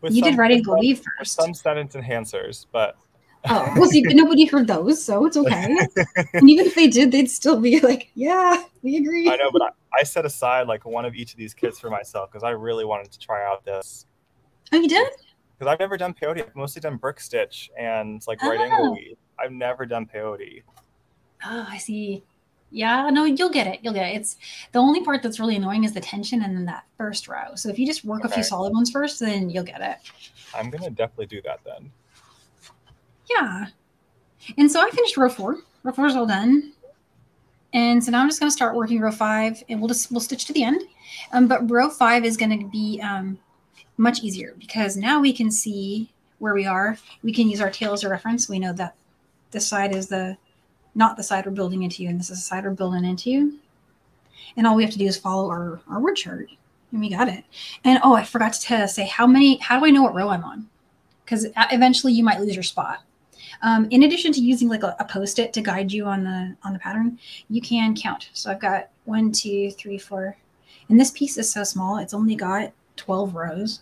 Speaker 1: With
Speaker 2: you did
Speaker 1: some-
Speaker 2: to
Speaker 1: some-
Speaker 2: Believe first.
Speaker 1: Some sentence enhancers, but
Speaker 2: Oh, well, see, but nobody heard those, so it's okay. and even if they did, they'd still be like, "Yeah, we agree."
Speaker 1: I know, but I, I set aside like one of each of these kits for myself because I really wanted to try out this.
Speaker 2: Oh, you did?
Speaker 1: Because I've never done peyote. I've mostly done brick stitch and like right
Speaker 2: Oh.
Speaker 1: angle weave. I've never done peyote.
Speaker 2: Oh, I see. Yeah, no, you'll get it. You'll get it. It's the only part that's really annoying is the tension and then that first row. So if you just work a few solid ones first, then you'll get it.
Speaker 1: I'm gonna definitely do that then.
Speaker 2: Yeah. And so I finished row four. Row four is all done. And so now I'm just going to start working row five, and we'll just we'll stitch to the end. Um, but row five is going to be um, much easier because now we can see where we are. We can use our tail as a reference. We know that this side is the not the side we're building into, and this is the side we're building into. And all we have to do is follow our, our word chart, and we got it. And oh, I forgot to say how many. How do I know what row I'm on? Because eventually you might lose your spot. Um, in addition to using like a, a post-it to guide you on the on the pattern, you can count. So I've got one, two, three, four, and this piece is so small; it's only got twelve rows.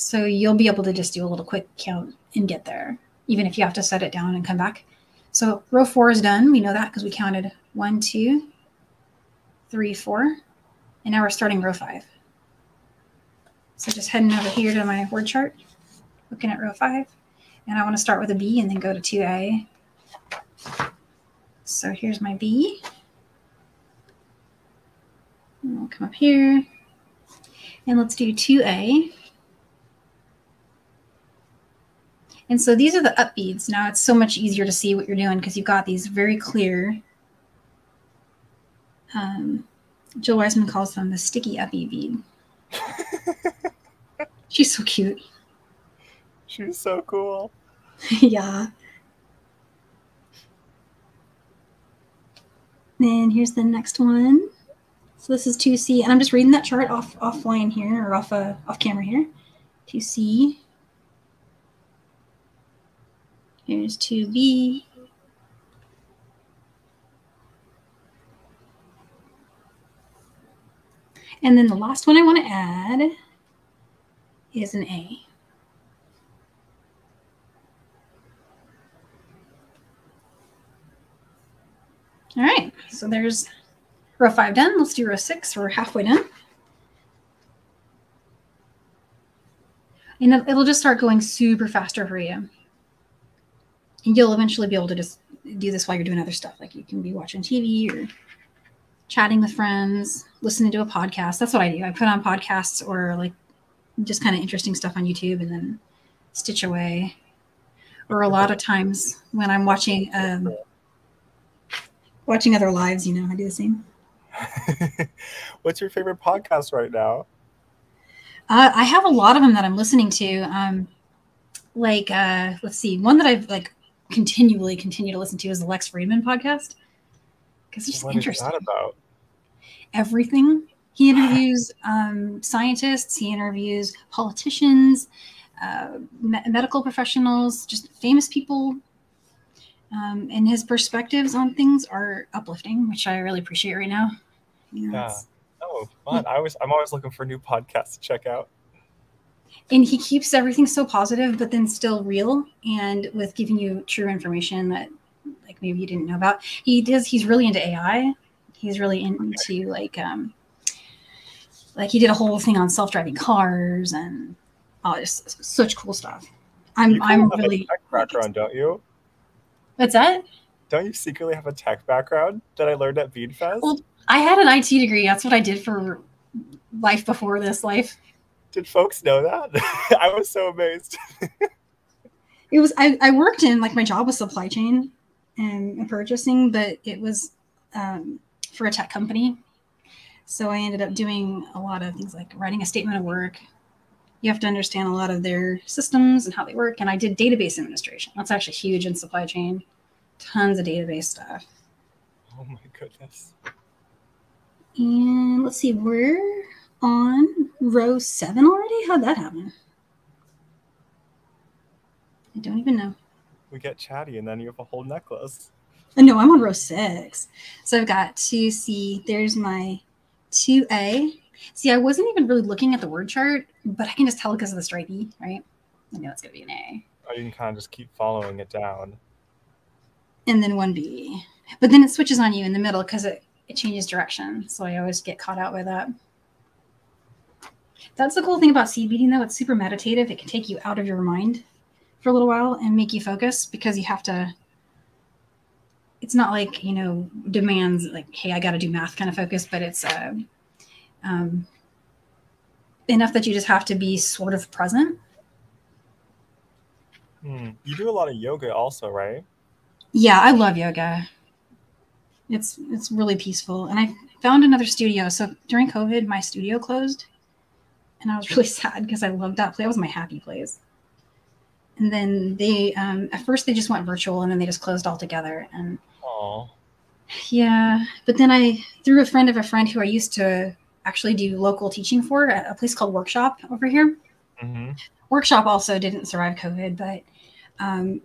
Speaker 2: So you'll be able to just do a little quick count and get there, even if you have to set it down and come back. So row four is done. We know that because we counted one, two, three, four, and now we're starting row five. So just heading over here to my word chart, looking at row five. And I want to start with a B and then go to 2A. So here's my B. And we'll come up here. And let's do 2A. And so these are the up beads. Now it's so much easier to see what you're doing because you've got these very clear. Um, Jill Wiseman calls them the sticky uppy bead. She's so cute.
Speaker 1: She's so cool.
Speaker 2: yeah. Then here's the next one. So this is 2C, and I'm just reading that chart off offline here or off uh, off camera here. 2C. Here's 2B. And then the last one I want to add is an A. All right, so there's row five done. Let's do row six. We're halfway done. And it- it'll just start going super faster for you. And you'll eventually be able to just do this while you're doing other stuff. Like you can be watching TV or chatting with friends, listening to a podcast. That's what I do. I put on podcasts or like just kind of interesting stuff on YouTube and then stitch away. Or a lot of times when I'm watching um, watching other lives, you know, I do the same.
Speaker 1: What's your favorite podcast right now?
Speaker 2: Uh, I have a lot of them that I'm listening to. Um, like, uh, let's see, one that I've like continually continue to listen to is the Lex Fridman podcast because it's just
Speaker 1: What is
Speaker 2: interesting.
Speaker 1: that about?
Speaker 2: Everything he interviews um, scientists, he interviews politicians, uh, me- medical professionals, just famous people. Um, and his perspectives on things are uplifting, which I really appreciate right now. You know,
Speaker 1: Yeah. Oh, fun! I was I'm always looking for new podcasts to check out.
Speaker 2: And he keeps everything so positive but then still real. And with giving you true information that like maybe you didn't know about he does he's really into ai he's really into like um like he did a whole thing on self-driving cars and oh just such cool stuff. I'm
Speaker 1: You
Speaker 2: i'm really
Speaker 1: tech background, don't you?
Speaker 2: what's that?
Speaker 1: Don't you secretly have a tech background that I learned at Beadfest?
Speaker 2: Well- i had an IT degree. That's what i did for life before this life
Speaker 1: Did folks know that? I was so amazed.
Speaker 2: it was I, I worked in like my job was supply chain and, and purchasing but it was um, for a tech company so i ended up doing a lot of things like writing a statement of work you have to understand a lot of their systems and how they work and i did database administration that's actually huge in supply chain tons of database stuff
Speaker 1: Oh my goodness.
Speaker 2: and let's see we're on row seven already how'd that happen i don't even know
Speaker 1: We get chatty and then you have a whole necklace.
Speaker 2: Uh, No, I'm on row six. So I've got 2C. There's my 2A. See, I wasn't even really looking at the word chart, but I can just tell because of the stripey, right? I know it's going to be an A.
Speaker 1: Or you can kind of just keep following it down.
Speaker 2: And then 1B. But then it switches on you in the middle because it, it changes direction. So I always get caught out by that. That's the cool thing about seed beading, though. It's super meditative. It can take you out of your mind for a little while and make you focus because you have to. It's not like, you know, demands like, hey, I got to do math kind of focus, but it's uh, um, enough that you just have to be sort of present.
Speaker 1: Hmm. You do a lot of yoga also, right?
Speaker 2: Yeah, I love yoga. It's it's really peaceful, and I found another studio. So during COVID, my studio closed, and I was really sad because I loved that place. That was my happy place. And then they, um, at first, they just went virtual, and then they just closed altogether. And
Speaker 1: Oh,
Speaker 2: yeah, but then I, through a friend of a friend who I used to actually do local teaching for, at a place called Workshop over here.
Speaker 1: hmm
Speaker 2: Workshop also didn't survive COVID, but um,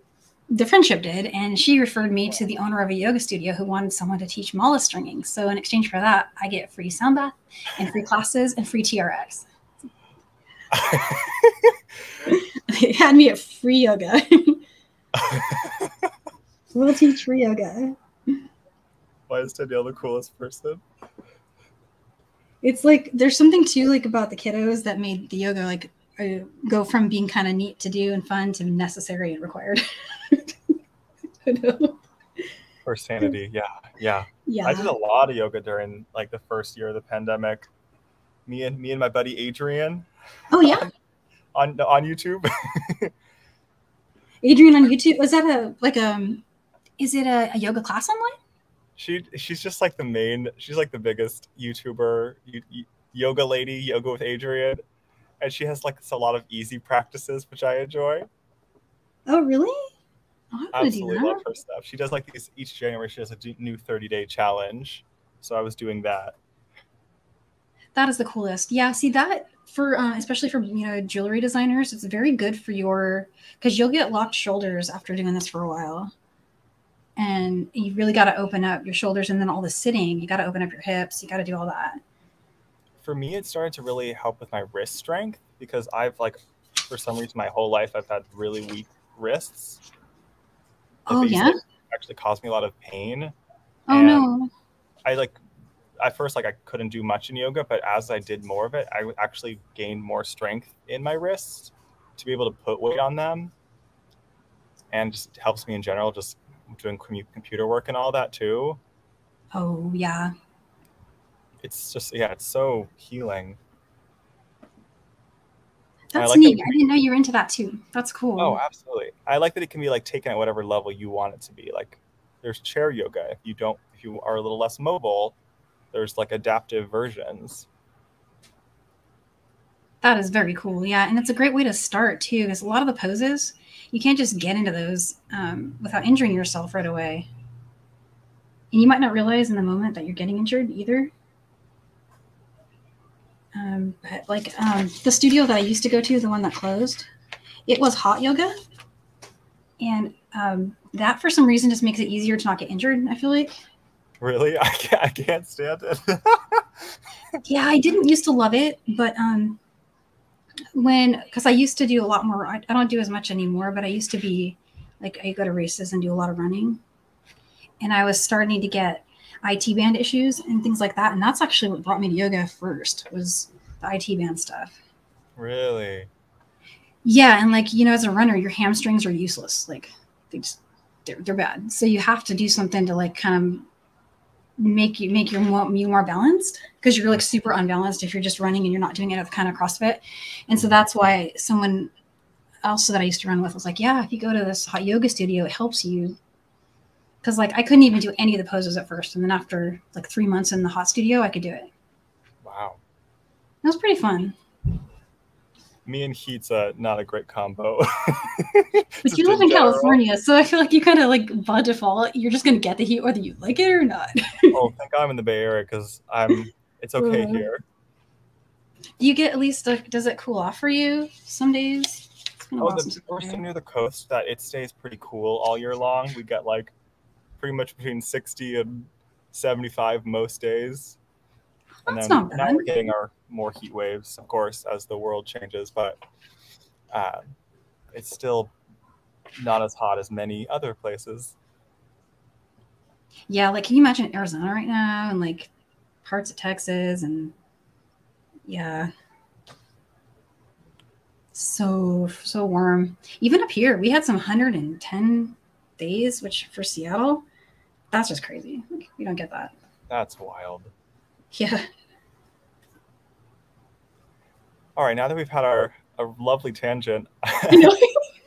Speaker 2: the friendship did. And she referred me to the owner of a yoga studio who wanted someone to teach mala stringing. So in exchange for that, I get free sound bath and free classes and free TRX. They had me at free yoga. we'll teach free yoga.
Speaker 1: Why is Danielle the coolest person?
Speaker 2: It's like there's something too like about the kiddos that made the yoga like uh, go from being kind of neat to do and fun to necessary and required.
Speaker 1: For sanity, yeah, yeah.
Speaker 2: Yeah.
Speaker 1: I did a lot of yoga during like the first year of the pandemic. Me and me and my buddy Adriene
Speaker 2: Oh yeah.
Speaker 1: on on YouTube.
Speaker 2: Adriene on YouTube. Was that a like um is it a, a yoga class online?
Speaker 1: she she's just like the main. She's like the biggest YouTuber, yoga lady, yoga with Adriene, and she has like a lot of easy practices which I enjoy.
Speaker 2: Oh really? Oh, do
Speaker 1: Absolutely love her stuff. She does like these each January. She does a new thirty day challenge. So I was doing that.
Speaker 2: That is the coolest. Yeah, see that for uh, especially for you know jewelry designers, it's very good for your because you'll get locked shoulders after doing this for a while, and you really got to open up your shoulders and then all the sitting. You got to open up your hips. You got to do all that.
Speaker 1: for me it started to really help with my wrist strength because i've like for some reason my whole life i've had really weak wrists Like,
Speaker 2: Oh yeah.
Speaker 1: actually caused me a lot of pain
Speaker 2: Oh
Speaker 1: and-
Speaker 2: no.
Speaker 1: i like at first like i couldn't do much in yoga but as i did more of it i actually gained more strength in my wrists to be able to put weight on them and just helps me in general just doing computer work and all that too
Speaker 2: Oh yeah.
Speaker 1: it's just yeah it's so healing I
Speaker 2: That's
Speaker 1: like
Speaker 2: neat.
Speaker 1: that-
Speaker 2: I didn't know you were into that too. That's cool.
Speaker 1: Oh, absolutely. I like that it can be like taken at whatever level you want it to be. Like there's chair yoga. If you don't if you are a little less mobile, there's like adaptive versions.
Speaker 2: That is very cool. Yeah, and it's a great way to start too, because a lot of the poses you can't just get into those um, without injuring yourself right away. And you might not realize in the moment that you're getting injured either. Um, but like um, the studio that I used to go to, the one that closed, it was hot yoga, and um, that for some reason just makes it easier to not get injured. I feel like.
Speaker 1: Really? I can't, I can't stand it.
Speaker 2: yeah i didn't used to love it but um when because i used to do a lot more I, I don't do as much anymore but i used to be like i go to races and do a lot of running and i was starting to get IT band issues and things like that and that's actually what brought me to yoga first was the IT band stuff
Speaker 1: really?
Speaker 2: yeah and like you know as a runner your hamstrings are useless like they just they're, they're bad so you have to do something to like kind of make you make your more, you more balanced because you're like super unbalanced if you're just running and you're not doing it kind of CrossFit. And so that's why someone else that I used to run with was like, yeah, if you go to this hot yoga studio, it helps you. Cause like I couldn't even do any of the poses at first. And then after like three months in the hot studio, I could do it.
Speaker 1: Wow.
Speaker 2: It was pretty fun.
Speaker 1: Me and Heat's uh, not a great combo.
Speaker 2: But you live in. California, so I feel like you kind of like by default, you're just gonna get the heat whether you like it or not.
Speaker 1: oh, thank God I'm in the Bay Area because I'm. It's okay
Speaker 2: Mhm.
Speaker 1: here.
Speaker 2: Do you get at least a, does it cool off for you some days?
Speaker 1: Oh, the, we're so near the coast that it stays pretty cool all year long. We get like pretty much between 60 and 75 most days. And
Speaker 2: That's
Speaker 1: then
Speaker 2: not
Speaker 1: now we're getting our more heat waves, of course, as the world changes, but uh, it's still not as hot as many other places.
Speaker 2: Yeah, like can you imagine Arizona right now and like parts of Texas and yeah. So so warm. Even up here, we had some 110 days, which for Seattle, that's just crazy. We don't get that.
Speaker 1: That's wild.
Speaker 2: Yeah.
Speaker 1: All right, now that we've had our a lovely tangent, do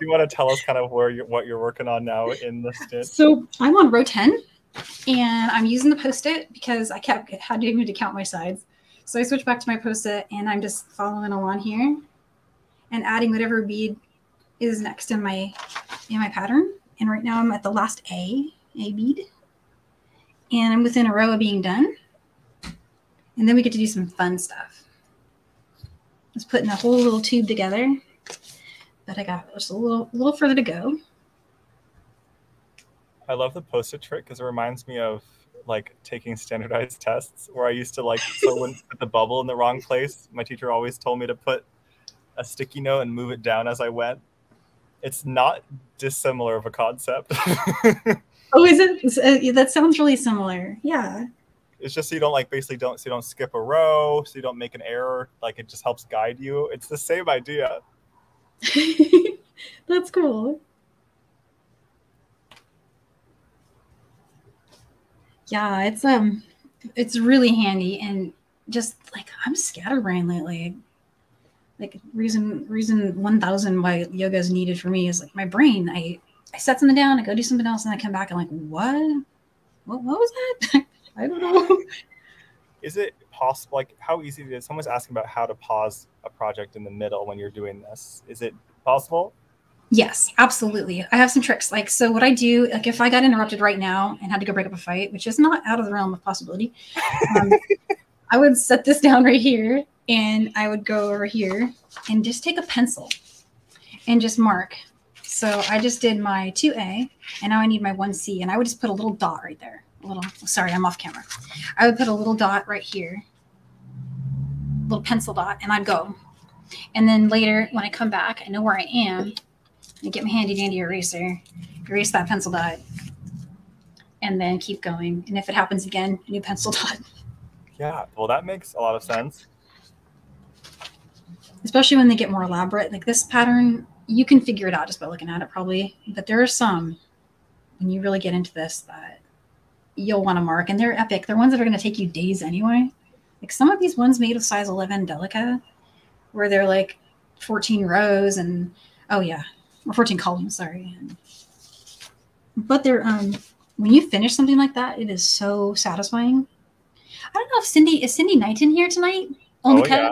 Speaker 1: you want to tell us kind of where you what you're working on now in the stitch?
Speaker 2: So I'm on row 10 and I'm using the post-it because I kept had to to count my sides. So I switched back to my post-it and I'm just following along here and adding whatever bead is next in my in my pattern. And right now I'm at the last A, A bead. And I'm within a row of being done. And then we get to do some fun stuff. Just putting a whole little tube together. But I got just a little, little further to go.
Speaker 1: I love the post-it trick because it reminds me of like taking standardized tests where I used to like someone put the bubble in the wrong place. My teacher always told me to put a sticky note and move it down as I went. It's not dissimilar of a concept.
Speaker 2: Oh, is it? is- that sounds really similar. Yeah.
Speaker 1: It's just so you don't like basically don't so you don't skip a row, so you don't make an error. Like it just helps guide you. It's the same idea.
Speaker 2: That's cool. Yeah, it's um it's really handy and just like I'm scatterbrained lately. Like reason reason one thousand why yoga is needed for me is like my brain. I I set something down, I go do something else, and I come back. I'm like, what? What, what was that? I don't know.
Speaker 1: Is it possible? Like how easy is it is? Someone's asking about how to pause a project in the middle when you're doing this. Is it possible?
Speaker 2: Yes, absolutely. I have some tricks. Like, so what I do, like, if I got interrupted right now and had to go break up a fight, which is not out of the realm of possibility, um, I would set this down right here and I would go over here and just take a pencil and just mark. So I just did my 2A and now I need my 1C and I would just put a little dot right there. Little, sorry, I'm off camera. I would put a little dot right here, little pencil dot, and I'd go. And then later, when I come back, I know where I am. I get my handy dandy eraser, erase that pencil dot, and then keep going. And if it happens again, a new pencil dot.
Speaker 1: Yeah. Well, that makes a lot of sense.
Speaker 2: Especially when they get more elaborate. Like this pattern, you can figure it out just by looking at it, probably. But there are some when you really get into this that you'll want to mark, and they're epic. They're ones that are going to take you days anyway. Like some of these ones made of size 11 Delica, where they're like 14 rows and oh yeah, or 14 columns. Sorry. But they're um when you finish something like that, it is so satisfying. I don't know if Cindy is Cindy Knighton here tonight. Only
Speaker 1: Oh, yeah.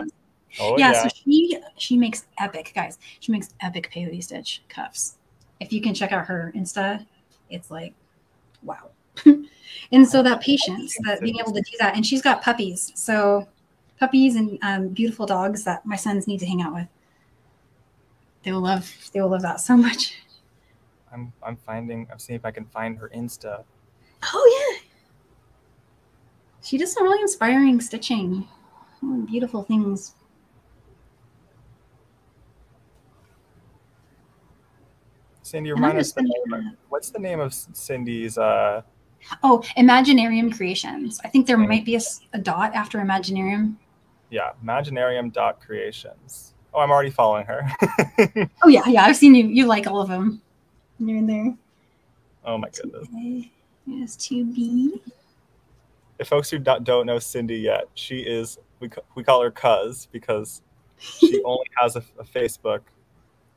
Speaker 1: Oh
Speaker 2: yeah,
Speaker 1: yeah.
Speaker 2: so she she makes epic guys. She makes epic peyote stitch cuffs. If you can check out her Insta, it's like wow. and so that patience, that being able to do that, and she's got puppies, so puppies and um, beautiful dogs that my sons need to hang out with. They will love they will love that so much.
Speaker 1: I'm I'm finding. I'm seeing if I can find her Insta.
Speaker 2: Oh yeah, she does some really inspiring stitching, Oh, beautiful things.
Speaker 1: Cindy, remind us the name. What's the name of Cindy's? Uh,
Speaker 2: Oh, Imaginarium Creations. I think there might be a dot after Imaginarium.
Speaker 1: yeah, Imaginarium dot creations. Oh, I'm already following her.
Speaker 2: Oh yeah, yeah. I've seen you. You like all of them. You're in there.
Speaker 1: oh my goodness.
Speaker 2: Okay. to two B.
Speaker 1: If folks who don't don't know Cindy yet, she is we we call her Cuz because she only has a, a Facebook,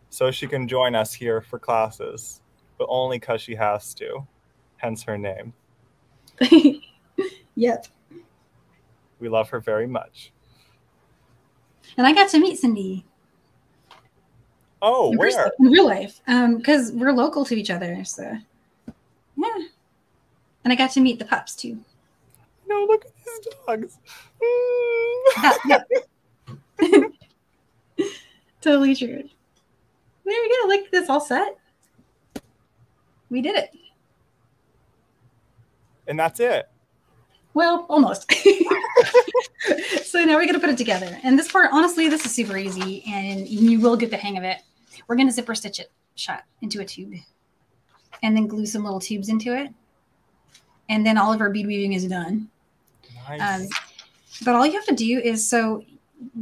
Speaker 1: so she can join us here for classes, but only because she has to. Hence her name.
Speaker 2: yep.
Speaker 1: We love her very much.
Speaker 2: And I got to meet Cindy
Speaker 1: Oh,
Speaker 2: in, person-
Speaker 1: where?
Speaker 2: in real life, um, because we're local to each other. So, yeah. And I got to meet the pups too.
Speaker 1: No, look at these dogs. Mm.
Speaker 2: That- yep. totally true. There we go. Look at this all set. We did it.
Speaker 1: And that's it.
Speaker 2: Well, almost. so now we're going to put it together. And this part, honestly, this is super easy and you will get the hang of it. We're going to zipper stitch it shut into a tube and then glue some little tubes into it. And then all of our bead weaving is done.
Speaker 1: Nice.
Speaker 2: Um, but all you have to do is so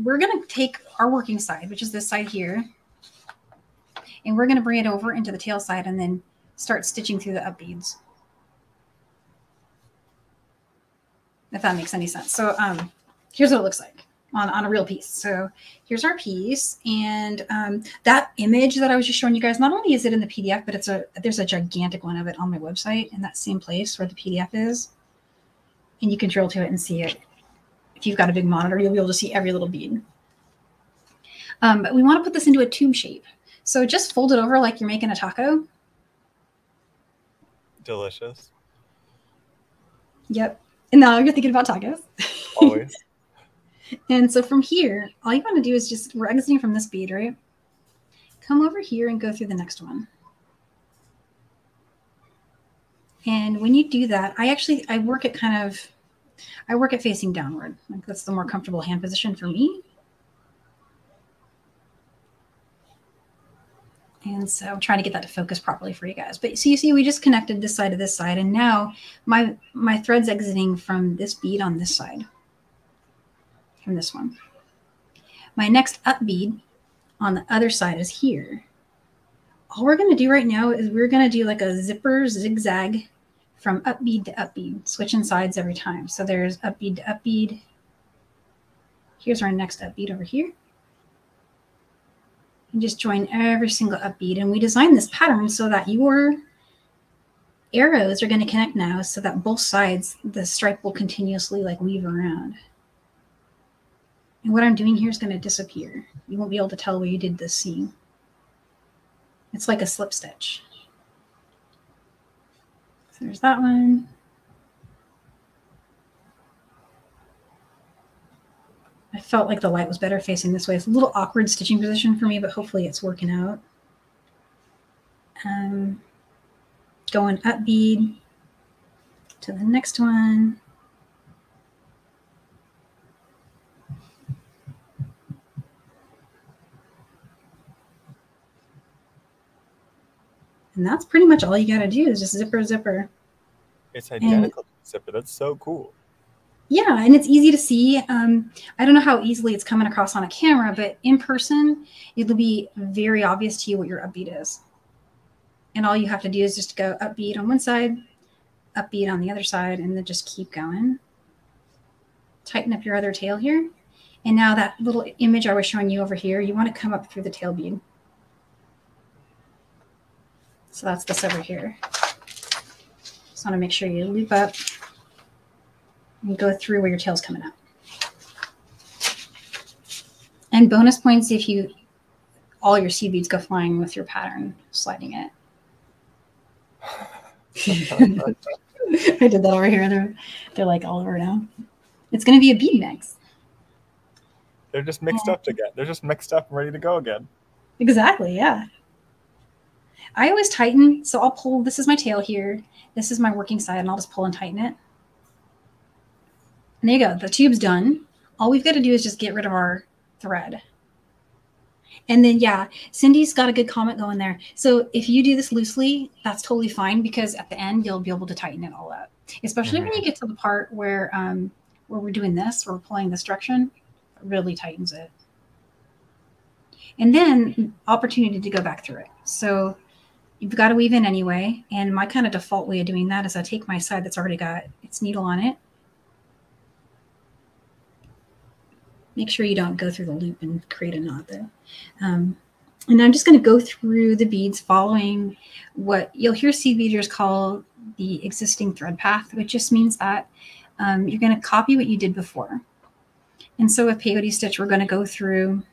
Speaker 2: we're going to take our working side, which is this side here, and we're going to bring it over into the tail side and then start stitching through the up beads. If that makes any sense. So um, here's what it looks like on, on a real piece. So here's our piece. And um, that image that I was just showing you guys, not only is it in the PDF, but it's a there's a gigantic one of it on my website in that same place where the PDF is. And you can drill to it and see it. If you've got a big monitor, you'll be able to see every little bead. Um, but we want to put this into a tube shape. So just fold it over like you're making a taco.
Speaker 1: Delicious.
Speaker 2: Yep. And now you're thinking about tacos.
Speaker 1: Always.
Speaker 2: and so from here, all you want to do is just, we're exiting from this bead, right? Come over here and go through the next one. And when you do that, I actually, I work it kind of, I work it facing downward. Like that's the more comfortable hand position for me. And so I'm trying to get that to focus properly for you guys. But so you see, we just connected this side to this side. And now my, my thread's exiting from this bead on this side, from this one. My next up bead on the other side is here. All we're going to do right now is we're going to do like a zipper zigzag from up bead to up bead, switching sides every time. So there's up bead to up bead. Here's our next up bead over here and just join every single up bead. And we designed this pattern so that your arrows are going to connect now so that both sides, the stripe will continuously like weave around. And what I'm doing here is going to disappear. You won't be able to tell where you did this seam. It's like a slip stitch. So there's that one. I felt like the light was better facing this way. It's a little awkward stitching position for me, but hopefully it's working out. Um, going up bead to the next one. And that's pretty much all you got to do is just zipper, zipper.
Speaker 1: It's identical and, zipper. That's so cool.
Speaker 2: Yeah, and it's easy to see. Um, I don't know how easily it's coming across on a camera, but in person, it'll be very obvious to you what your up bead is. And all you have to do is just go up bead on one side, up bead on the other side, and then just keep going. Tighten up your other tail here. And now that little image I was showing you over here, you want to come up through the tail bead. So that's this over here. Just want to make sure you loop up and go through where your tail's coming out. And bonus points if you all your seed beads go flying with your pattern sliding it. I did that over here. They're they're like all over now. It's gonna be a bead mix.
Speaker 1: They're just mixed yeah. up again. They're just mixed up and ready to go again.
Speaker 2: Exactly, yeah. I always tighten, so I'll pull this is my tail here. This is my working side, and I'll just pull and tighten it. And there you go. The tube's done. All we've got to do is just get rid of our thread. And then, yeah, Cindy's got a good comment going there. So if you do this loosely, that's totally fine because at the end, you'll be able to tighten it all up, especially mm-hmm. when you get to the part where, um, where we're doing this, where we're pulling this direction, it really tightens it. And then opportunity to go back through it. So you've got to weave in anyway. And my kind of default way of doing that is I take my side that's already got its needle on it make sure you don't go through the loop and create a knot there. Um, and I'm just going to go through the beads following what you'll hear seed weavers call the existing thread path, which just means that um, you're going to copy what you did before. And so with peyote stitch, we're going to go through,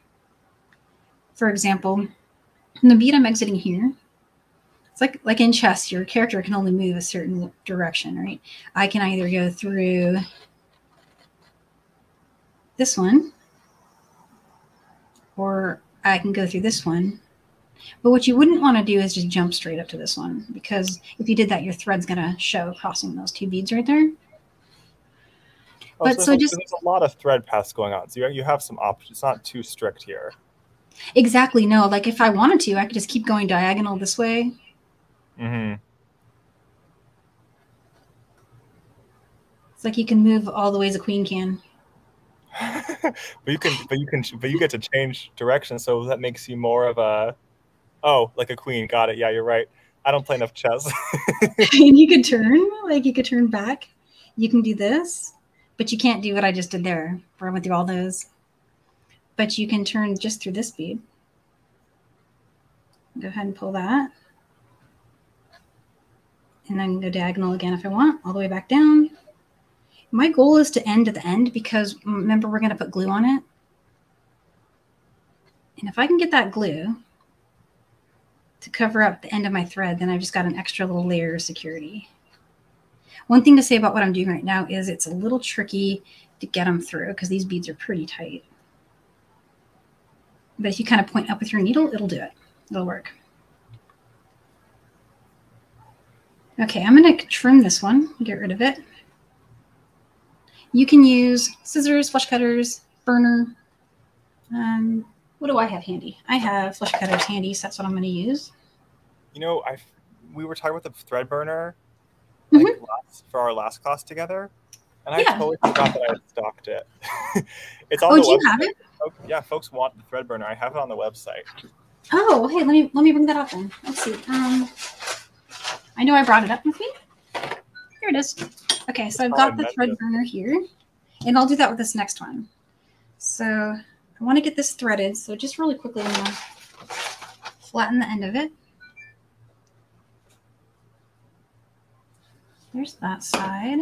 Speaker 2: for example, the bead I'm exiting here, it's like like in chess, your character can only move a certain direction, right? I can either go through this one, or I can go through this one, But what you wouldn't want to do is just jump straight up to this one because if you did that, your thread's going to show crossing those two beads right there.
Speaker 1: Oh,
Speaker 2: But
Speaker 1: so,
Speaker 2: so just-
Speaker 1: there's a lot of thread paths going on. So you, you have some options. It's not too strict here.
Speaker 2: Exactly. No, like if I wanted to, I could just keep going diagonal this way.
Speaker 1: Mm hmm
Speaker 2: It's like you can move all the ways a queen can.
Speaker 1: but you can, but you can, but you get to change direction. So that makes you more of a, oh, like a queen. Got it. Yeah, you're right. I don't play enough chess.
Speaker 2: and you could turn, like you could turn back. You can do this, but you can't do what I just did there, where I went through all those. But you can turn just through this bead. Go ahead and pull that. And then go diagonal again if I want, all the way back down. My goal is to end at the end because mm, remember, we're going to put glue on it. And if I can get that glue to cover up the end of my thread, then I've just got an extra little layer of security. One thing to say about what I'm doing right now is it's a little tricky to get them through because these beads are pretty tight. But if you kind of point up with your needle, it'll do it. It'll work. Okay, I'm going to trim this one, get rid of it. You can use scissors, flush cutters, burner. Um, what do I have handy? I have flush cutters handy, so that's what I'm going to use.
Speaker 1: you know, I we were talking about the thread burner like
Speaker 2: Mm-hmm.
Speaker 1: last, for our last class together, and I
Speaker 2: Yeah.
Speaker 1: totally forgot that I had stocked it. it's on
Speaker 2: Oh,
Speaker 1: the
Speaker 2: do you have it?
Speaker 1: Yeah, folks want the thread burner. I have it on the website.
Speaker 2: Oh, hey, let me let me bring that up then. Let's see. Um, I know I brought it up with me. Here it is. Okay, so I've got the thread
Speaker 1: to.
Speaker 2: burner here, and I'll do that with this next one. So I want to get this threaded. So just really quickly, I'm gonna flatten the end of it. There's that side.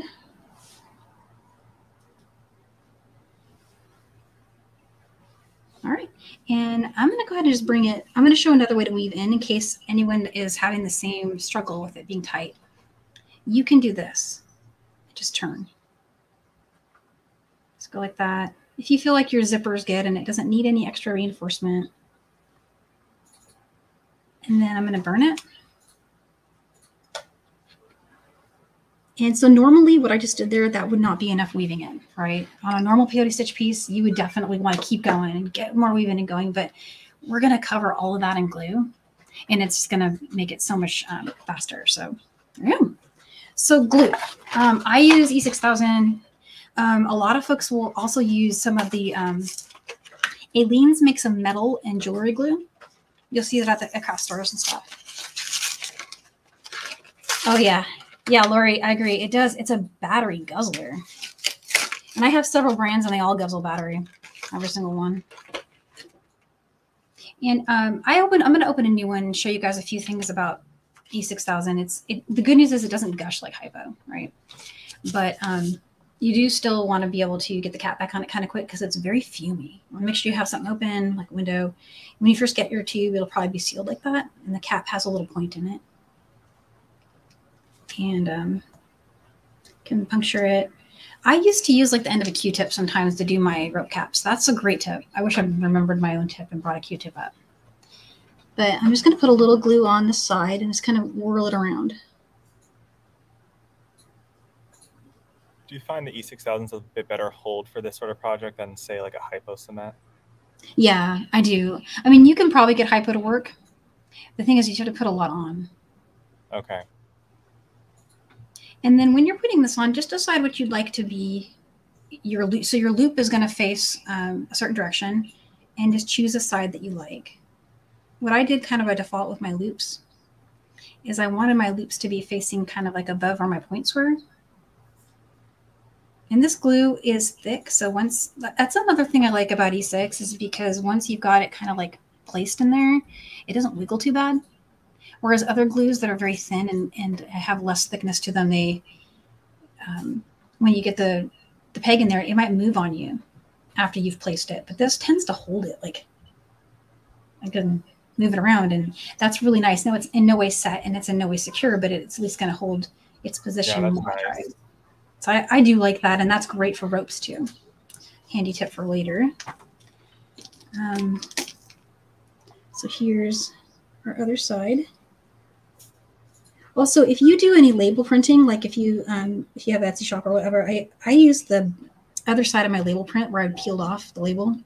Speaker 2: All right. And I'm going to go ahead and just bring it. I'm going to show another way to weave in in case anyone is having the same struggle with it being tight. You can do this. Just turn. Just go like that. If you feel like your zipper is good and it doesn't need any extra reinforcement. And then I'm going to burn it. And so normally what I just did there, that would not be enough weaving in, right? On a normal peyote stitch piece, you would definitely want to keep going and get more weaving and going, but we're going to cover all of that in glue and it's going to make it so much um, faster. So there you go. So glue, um, I use E6000. Um, a lot of folks will also use some of the, um, Aleene's makes some metal and jewelry glue. You'll see that at the craft stores and stuff. Oh yeah, yeah, Lori, I agree. It does. It's a battery guzzler. And I have several brands and they all guzzle battery. Every single one. And um, I open I'm gonna open a new one and show you guys a few things about E6000. It's it, the good news is it doesn't gush like hypo, right? But um, you do still want to be able to get the cap back on it kind of quick because it's very fumy. Make sure you have something open, like a window. When you first get your tube, it'll probably be sealed like that, and the cap has a little point in it and um, can puncture it. I used to use like the end of a Q-tip sometimes to do my rope caps. That's a great tip. I wish I remembered my own tip and brought a Q-tip up. But I'm just going to put a little glue on the side and just kind of whirl it around.
Speaker 1: Do you find the E6000 is a bit better hold for this sort of project than say like a hypo cement?
Speaker 2: Yeah, I do. I mean, you can probably get hypo to work. The thing is, you have to put a lot on.
Speaker 1: Okay.
Speaker 2: And then when you're putting this on, just decide what you'd like to be your loop. So your loop is going to face um, a certain direction and just choose a side that you like. What I did kind of by default with my loops is I wanted my loops to be facing kind of like above where my points were. And this glue is thick. So once that's another thing I like about E6 is because once you've got it kind of like placed in there, it doesn't wiggle too bad. Whereas other glues that are very thin and, and have less thickness to them, they um, when you get the the peg in there, it might move on you after you've placed it. But this tends to hold it like I can move it around, and that's really nice. No, it's in no way set and it's in no way secure, but it's at least going to hold its position. while
Speaker 1: nice.
Speaker 2: So I, I do like that, and that's great for ropes too. Handy tip for later. Um, so here's our other side. Also, if you do any label printing, like if you um, if you have Etsy shop or whatever, I I use the other side of my label print where I peeled off the label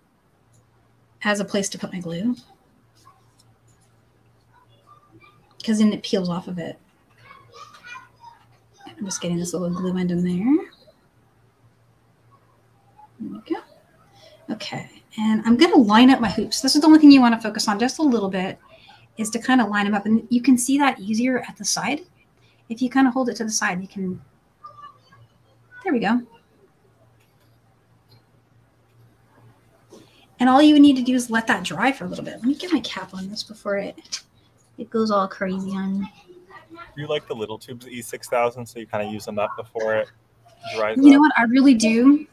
Speaker 2: as a place to put my glue because then it peels off of it. I'm just getting this little glue end in there. There we go. Okay, and I'm going to line up my hoops. This is the only thing you want to focus on just a little bit is to kind of line them up. And you can see that easier at the side. If you kind of hold it to the side, you can, there we go. And all you need to do is let that dry for a little bit. Let me get my cap on this before it, it goes all crazy on me.
Speaker 1: Do you like the little tubes E6000 so you kind of use them up before it dries
Speaker 2: You
Speaker 1: up?
Speaker 2: know what? I really do.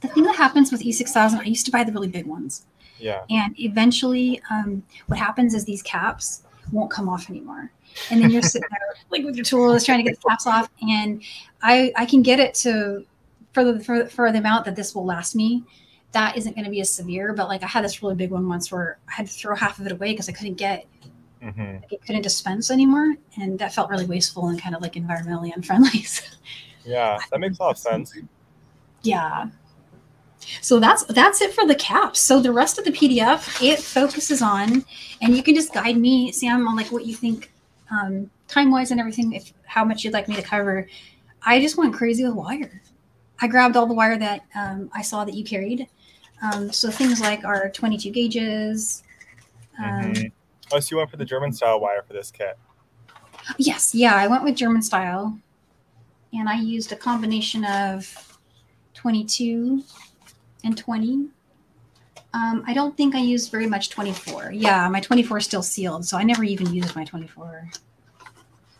Speaker 2: The thing that happens with E6000, I used to buy the really big ones.
Speaker 1: Yeah.
Speaker 2: And eventually, um, what happens is these caps won't come off anymore. And then you're sitting there like with your tools trying to get the caps off. And I, I can get it to for the for, for the amount that this will last me. That isn't going to be as severe, but like I had this really big one once where I had to throw half of it away because I couldn't get
Speaker 1: hmm
Speaker 2: it couldn't dispense anymore, and that felt really wasteful and kind of like environmentally unfriendly. So,
Speaker 1: Yeah, that makes a lot of sense.
Speaker 2: yeah. So that's that's it for the caps. So the rest of the PDF it focuses on, and you can just guide me, Sam, on like what you think, um, time wise and everything. If how much you'd like me to cover. I just went crazy with wire. I grabbed all the wire that um, I saw that you carried. Um, so things like our 22 gauges. Um,
Speaker 1: Mhm. Oh, so you went for the German style wire for this kit.
Speaker 2: Yes, yeah, I went with German style, and I used a combination of 22 and 20. Um, I don't think I used very much 24. Yeah, my 24 is still sealed, so I never even used my 24.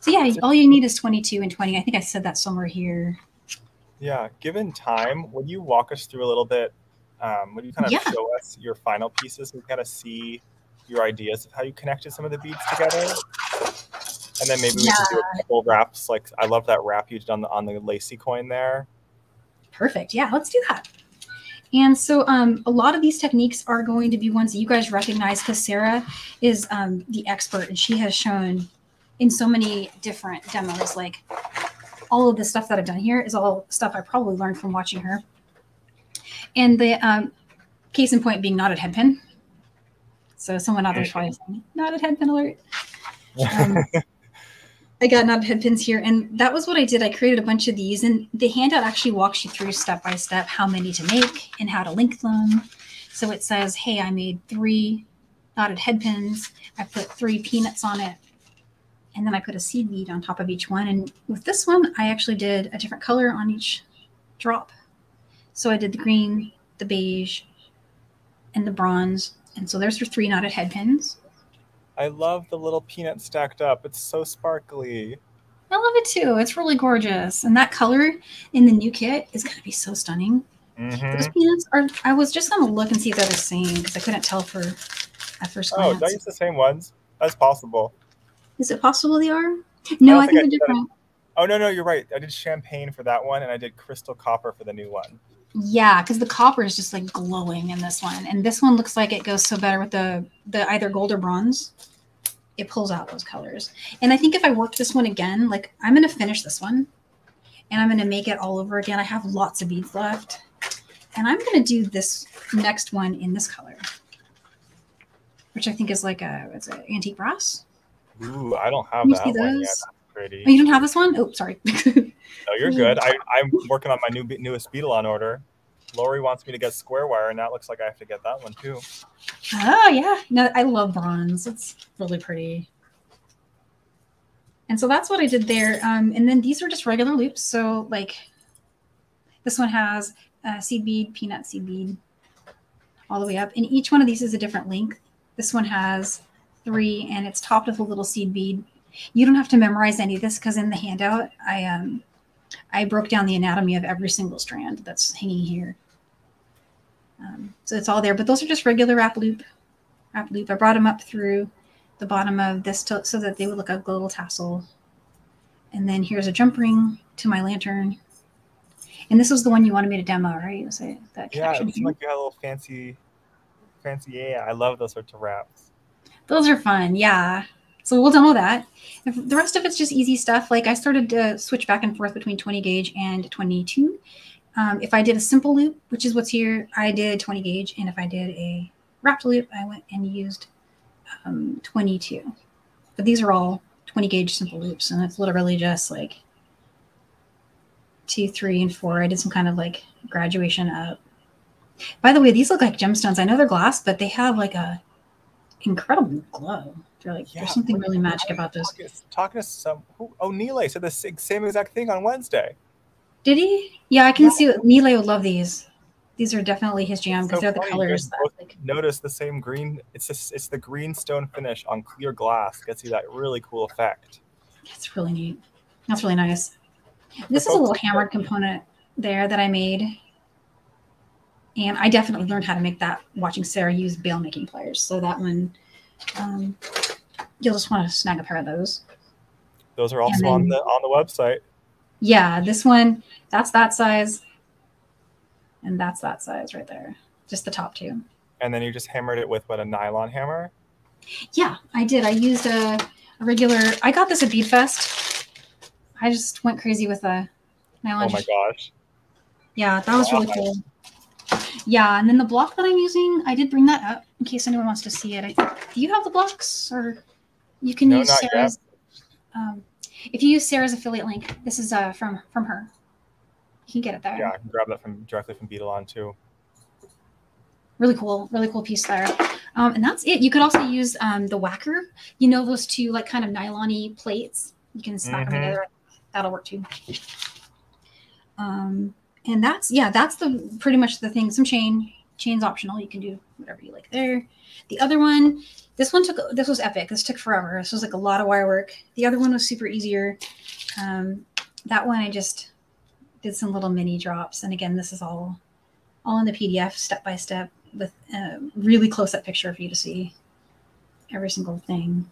Speaker 2: So yeah, all you need is 22 and 20. I think I said that somewhere here.
Speaker 1: Yeah, given time, would you walk us through a little bit? Um, would you kind of
Speaker 2: Yeah.
Speaker 1: show us your final pieces? We kind of see your ideas of how you connected some of the beads together, and then maybe we can do a couple wraps. Like I love that wrap you did on the on the lacy coin there.
Speaker 2: Perfect. Yeah, let's do that. And so um, a lot of these techniques are going to be ones that you guys recognize because Sarah is um, the expert and she has shown in so many different demos. Like all of the stuff that I've done here is all stuff I probably learned from watching her. And the um, case in point being knotted headpin. So someone out there's probably saying, knotted headpin alert. Um, I got knotted head pins here, and that was what I did. I created a bunch of these, and the handout actually walks you through step by step how many to make and how to link them. So it says, "Hey, I made three knotted head pins. I put three peanuts on it, and then I put a seed bead on top of each one. And with this one, I actually did a different color on each drop. So I did the green, the beige, and the bronze. And so there's your three knotted head pins.
Speaker 1: I love the little peanuts stacked up. It's so sparkly.
Speaker 2: I love it too. It's really gorgeous. And that color in the new kit is going to be so stunning.
Speaker 1: hmm
Speaker 2: Those peanuts are, I was just going to look and see if they're the same because I couldn't tell for at first
Speaker 1: Oh,
Speaker 2: glance.
Speaker 1: did I use the same ones? That's possible.
Speaker 2: Is it possible they are? No,
Speaker 1: I
Speaker 2: I
Speaker 1: think
Speaker 2: think they're different.
Speaker 1: Oh no, no, you're right. I did champagne for that one, and I did crystal copper for the new one.
Speaker 2: Yeah, because the copper is just like glowing in this one. And this one looks like it goes so better with the, the either gold or bronze. It pulls out those colors. And I think if I work this one again, like I'm going to finish this one and I'm going to make it all over again. I have lots of beads left. And I'm going to do this next one in this color, which I think is like a, it's an antique brass.
Speaker 1: Ooh, I don't have
Speaker 2: Can
Speaker 1: that one yet. That's pretty.
Speaker 2: Oh, you don't have this one? Oh, sorry.
Speaker 1: No, you're good. I, I'm working on my new newest Beadalon order. Lori wants me to get square wire, and that looks like I have to get that one too.
Speaker 2: Oh yeah, no, I love bronze. It's really pretty. And so that's what I did there. Um, and then these are just regular loops. So like, this one has a seed bead, peanut seed bead, all the way up. And each one of these is a different length. This one has three, and it's topped with a little seed bead. You don't have to memorize any of this because in the handout, I um, I broke down the anatomy of every single strand that's hanging here. Um, so it's all there, but those are just regular wrap loop. Wrap loop. I brought them up through the bottom of this to, so that they would look like a little tassel. And then here's a jump ring to my lantern. And this was the one you wanted me to demo, right? Was it that
Speaker 1: Yeah,
Speaker 2: connection
Speaker 1: it seemed like you had a little fancy, fancy. Yeah, I love those sorts of wraps.
Speaker 2: Those are fun. Yeah. So we'll demo that. The rest of it's just easy stuff. Like I started to switch back and forth between 20 gauge and 22. Um, if I did a simple loop, which is what's here, I did 20 gauge. And if I did a wrapped loop, I went and used um, 22. But these are all 20 gauge simple loops. And it's literally just like two, three, and four. I did some kind of like graduation up. By the way, these look like gemstones. I know they're glass, but they have like a incredible glow. They're like,
Speaker 1: Yeah,
Speaker 2: there's something really magic about this.
Speaker 1: Talking, talking to some. Who, oh, Neely said the same exact thing on Wednesday.
Speaker 2: Did he? Yeah, I can
Speaker 1: Yeah.
Speaker 2: see Nile would love these. These are definitely his jam because
Speaker 1: So
Speaker 2: they're the
Speaker 1: funny,
Speaker 2: colors that like
Speaker 1: Notice the same green. It's just, it's the green stone finish on clear glass. Gets you that really cool effect.
Speaker 2: That's really neat. That's really nice. This is a little hammered component there that I made. And I definitely learned how to make that watching Sarah use bail making pliers. So that one, um, you'll just want to snag a pair of those.
Speaker 1: Those are also on the on the website.
Speaker 2: Yeah, this one, that's that size. And that's that size right there. Just the top two.
Speaker 1: And then you just hammered it with what a nylon hammer.
Speaker 2: Yeah, I did. I used a, a regular, I got this at Beadfest. I just went crazy with a nylon.
Speaker 1: Oh my gosh.
Speaker 2: Yeah, that was really cool. Yeah, and then the block that I'm using, I did bring that up in case anyone wants to see it. I, do you have the blocks, or you can
Speaker 1: No,
Speaker 2: use. Sarah's? Um, if you use Sarah's affiliate link, this is uh, from from her. You can get it there.
Speaker 1: Yeah, I can grab that from directly from Beadalon too.
Speaker 2: Really cool, really cool piece there. Um, and that's it. You could also use um, the whacker. You know those two like kind of nylon plates. You can smack them
Speaker 1: Mhm.
Speaker 2: together. That'll work too. Um, and that's yeah, that's the pretty much the thing. Some chain, chain's optional. You can do whatever you like there. The other one, this one took this was epic. This took forever. This was like a lot of wire work. The other one was super easier. Um, that one I just did some little mini drops. And again, this is all all in the PDF step by step with a really close up picture for you to see every single thing.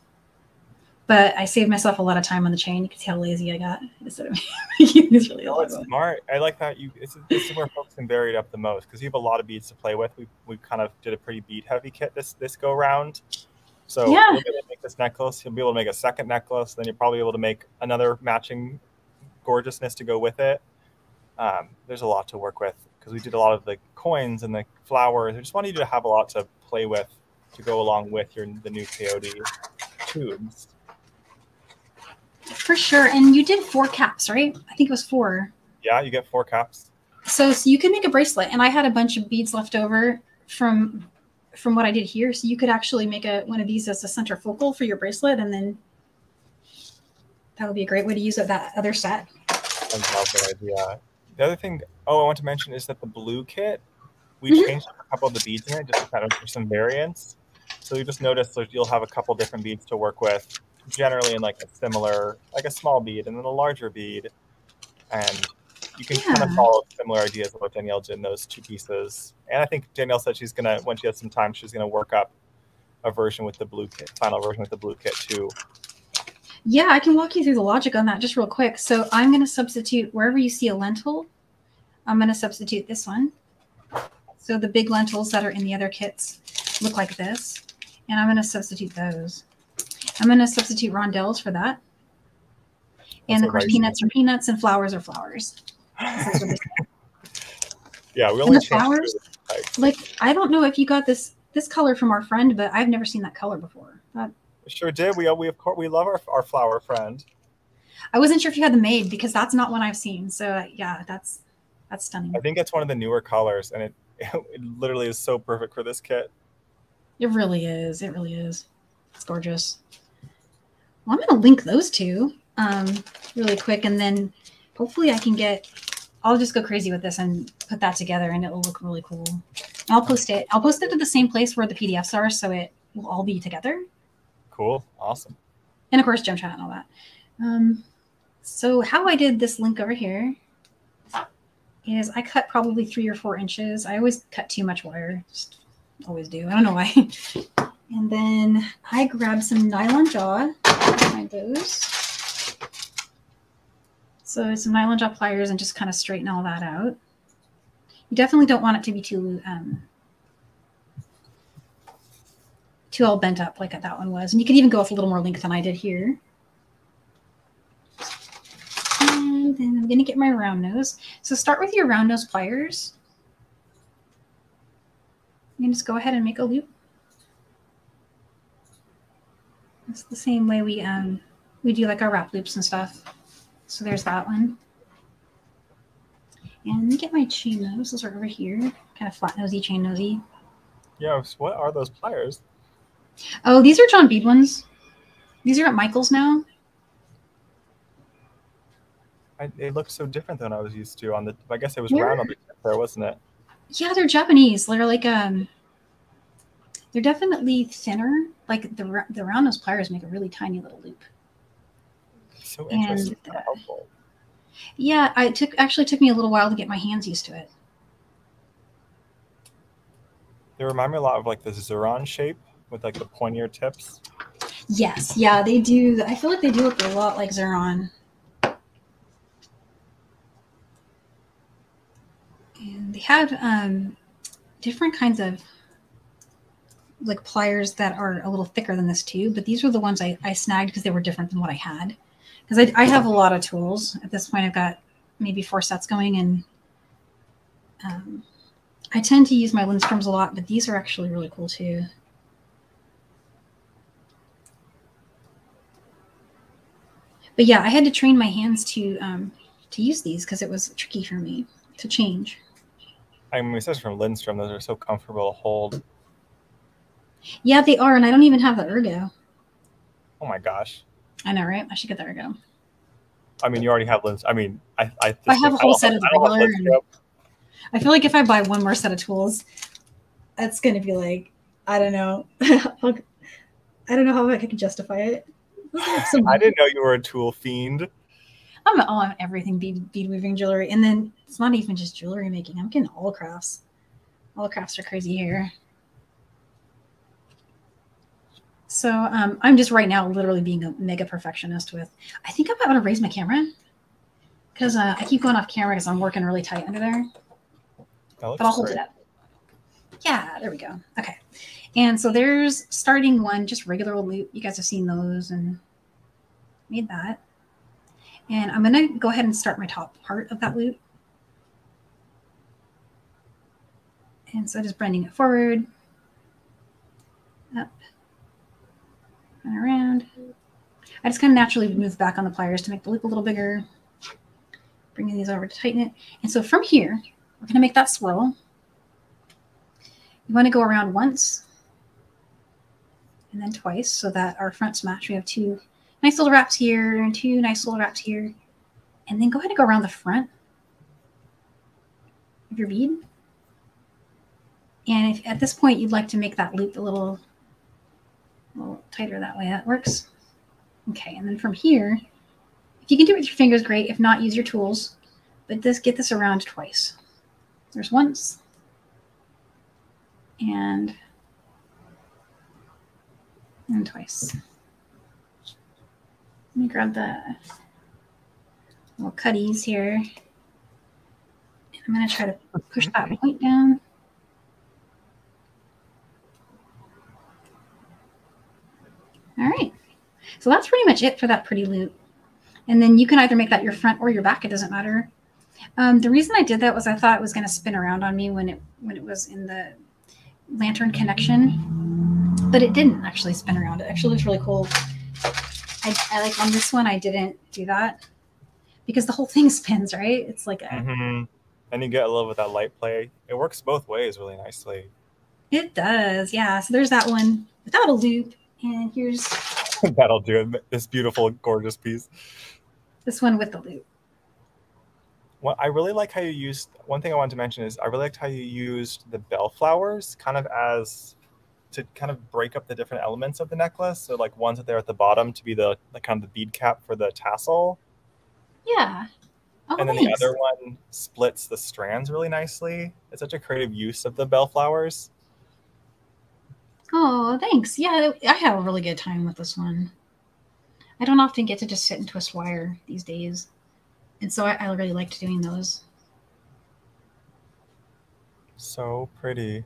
Speaker 2: But I saved myself a lot of time on the chain. You can see how lazy I got instead of making these really
Speaker 1: Oh,
Speaker 2: long
Speaker 1: it's smart. I like that. You it's, this is where folks can vary it up the most because you have a lot of beads to play with. We we kind of did a pretty bead heavy kit this this go round. So
Speaker 2: Yeah.
Speaker 1: you'll be able to make this necklace. You'll be able to make a second necklace. Then you'll probably be able to make another matching gorgeousness to go with it. Um, there's a lot to work with because we did a lot of the coins and the flowers. I just wanted you to have a lot to play with to go along with your the new peyote tubes.
Speaker 2: For sure. And you did four caps, right? I think it was four.
Speaker 1: Yeah, you get four caps.
Speaker 2: So, so you can make a bracelet. And I had a bunch of beads left over from from what I did here. So you could actually make a one of these as a center focal for your bracelet, and then that would be a great way to use it, that other set.
Speaker 1: I love that idea. The other thing, oh, I want to mention is that the blue kit, we
Speaker 2: Mhm.
Speaker 1: changed a couple of the beads in it just to kind of for some variants. So you just notice that you'll have a couple different beads to work with, generally in like a similar, like a small bead and then a larger bead, and you can kind of follow similar ideas of what Danielle did in those two pieces. And I think Danielle said she's gonna, when she has some time, she's gonna work up a version with the blue kit, final version with the blue kit too.
Speaker 2: Yeah, I can walk you through the logic on that just real quick. So I'm going to substitute wherever you see a lentil, I'm going to substitute this one. So the big lentils that are in the other kits look like this. And I'm going to substitute those. I'm going to substitute rondelles for that. And
Speaker 1: That's
Speaker 2: of course,
Speaker 1: a nice-
Speaker 2: peanuts are peanuts and flowers are flowers. That's what they
Speaker 1: Yeah, we only
Speaker 2: the flowers? Like, I don't know if you got this this color from our friend, but I've never seen that color before. That,
Speaker 1: Sure did. We we of course we love our our flower friend.
Speaker 2: I wasn't sure if you had the maid because that's not one I've seen. So uh, yeah, that's that's stunning.
Speaker 1: I think that's one of the newer colors, and it it literally is so perfect for this kit.
Speaker 2: It really is. It really is. It's gorgeous. Well, I'm going to link those two um, really quick, and then hopefully I can get. I'll just go crazy with this and put that together, and it will look really cool. I'll post it. I'll post it to the same place where the PDFs are, so it will all be together.
Speaker 1: Cool, awesome.
Speaker 2: and of course gem chat and all that um, so how i did this link over here is i cut probably three or four inches i always cut too much wire just always do i don't know why and then i grabbed some nylon jaw those so some nylon jaw pliers and just kind of straighten all that out you definitely don't want it to be too um, too all bent up like that one was. And you can even go with a little more length than I did here. And then I'm going to get my round nose. So start with your round nose pliers. And just go ahead and make a loop. It's the same way we um we do like our wrap loops and stuff. So there's that one. And let me get my chain nose. Those are over here. Kind of flat nosy, chain nosy.
Speaker 1: Yes. What are those pliers?
Speaker 2: Oh, these are John Bead ones. These are at Michael's now.
Speaker 1: I, it looked so different than I was used to on the. I guess it was
Speaker 2: Yeah.
Speaker 1: round on the tip there, wasn't it?
Speaker 2: Yeah, they're Japanese. They're like um, they're definitely thinner. Like the the round nose pliers make a really tiny little loop.
Speaker 1: So
Speaker 2: And, uh,
Speaker 1: helpful.
Speaker 2: Yeah, I took actually took me a little while to get my hands used to it.
Speaker 1: They remind me a lot of like the Xuron shape with like the pointier tips.
Speaker 2: Yes, yeah, they do. I feel like they do look a lot like Xuron. And they have um, different kinds of like pliers that are a little thicker than this too. But these were the ones I, I snagged because they were different than what I had. Because I, I have a lot of tools at this point. I've got maybe four sets going, and um, I tend to use my Lindstroms a lot. But these are actually really cool too. but yeah, I had to train my hands to um, to use these because it was tricky for me to change.
Speaker 1: I mean, especially from Lindstrom, those are so comfortable to hold.
Speaker 2: Yeah, they are, and I don't even have the ergo.
Speaker 1: Oh my gosh.
Speaker 2: I know, right? I should get the ergo.
Speaker 1: I mean, you already have Lindstrom. I mean, I I,
Speaker 2: I have a whole set of the
Speaker 1: I
Speaker 2: regular. I feel like if I buy one more set of tools, that's gonna be like I don't know. I don't know how I could justify it.
Speaker 1: I didn't know you were a tool fiend.
Speaker 2: I'm all on everything bead, bead weaving jewelry, and then it's not even just jewelry making. I'm getting all crafts. All crafts are crazy here. So um, I'm just right now literally being a mega perfectionist with. I think I'm about to raise my camera because uh, I keep going off camera because I'm working really tight under there. But I'll hold
Speaker 1: great.
Speaker 2: it up. Yeah, there we go. Okay. And so there's starting one, just regular old loop. You guys have seen those and made that. And I'm going to go ahead and start my top part of that loop. And so just bending it forward, up, around. I just kind of naturally move back on the pliers to make the loop a little bigger. Bringing these over to tighten it. And so from here, we're going to make that swirl. You want to go around once and then twice so that our fronts match. We have two nice little wraps here and two nice little wraps here. And then go ahead and go around the front of your bead. And if at this point you'd like to make that loop a little, a little tighter that way, that works. Okay, and then from here, if you can do it with your fingers, great. If not, use your tools. But just get this around twice. There's once. And and twice. Let me grab the little cutties here. And I'm going to try to push that point down. All right. So that's pretty much it for that pretty loop. And then you can either make that your front or your back. It doesn't matter. Um, the reason I did that was I thought it was going to spin around on me when it when it was in the lantern connection, but it didn't actually spin around. It actually looks really cool. I, I like on this one I didn't do that because the whole thing spins right. It's like a,
Speaker 1: hmm And you get a little bit of that light play. It works both ways really nicely.
Speaker 2: it does yeah. So there's that one without a loop, and here's
Speaker 1: That'll do it. This beautiful, gorgeous piece.
Speaker 2: this one with the loop.
Speaker 1: What I really like how you used one thing I wanted to mention is I really liked how you used the bellflowers kind of as to kind of break up the different elements of the necklace. So like ones that they're at the bottom to be the, the kind of the bead cap for the tassel.
Speaker 2: Yeah. Oh,
Speaker 1: and then the other one splits the strands really nicely. It's such a creative use of the bellflowers.
Speaker 2: Oh, thanks. Yeah, I have a really good time with this one. I don't often get to just sit and twist wire these days. And so I, I really liked doing those.
Speaker 1: So pretty.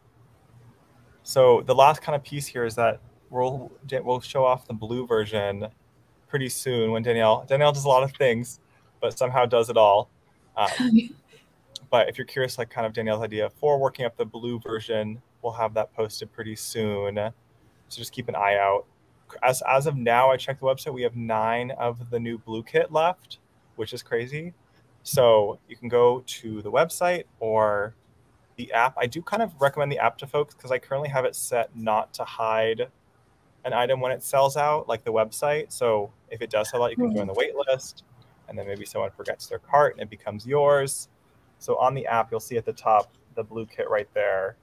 Speaker 1: So the last kind of piece here is that we'll we'll show off the blue version pretty soon when Danielle Danielle does a lot of things, but somehow does it all. Um, but if you're curious, like kind of Danielle's idea for working up the blue version, we'll have that posted pretty soon. So just keep an eye out. As as of now, I checked the website. We have nine of the new blue kit left, which is crazy. So you can go to the website or the app. I do kind of recommend the app to folks because I currently have it set not to hide an item when it sells out, like the website. So if it does sell out, you can join the hmm. wait list, and then maybe someone forgets their cart and it becomes yours. So on the app, you'll see at the top the blue kit right there.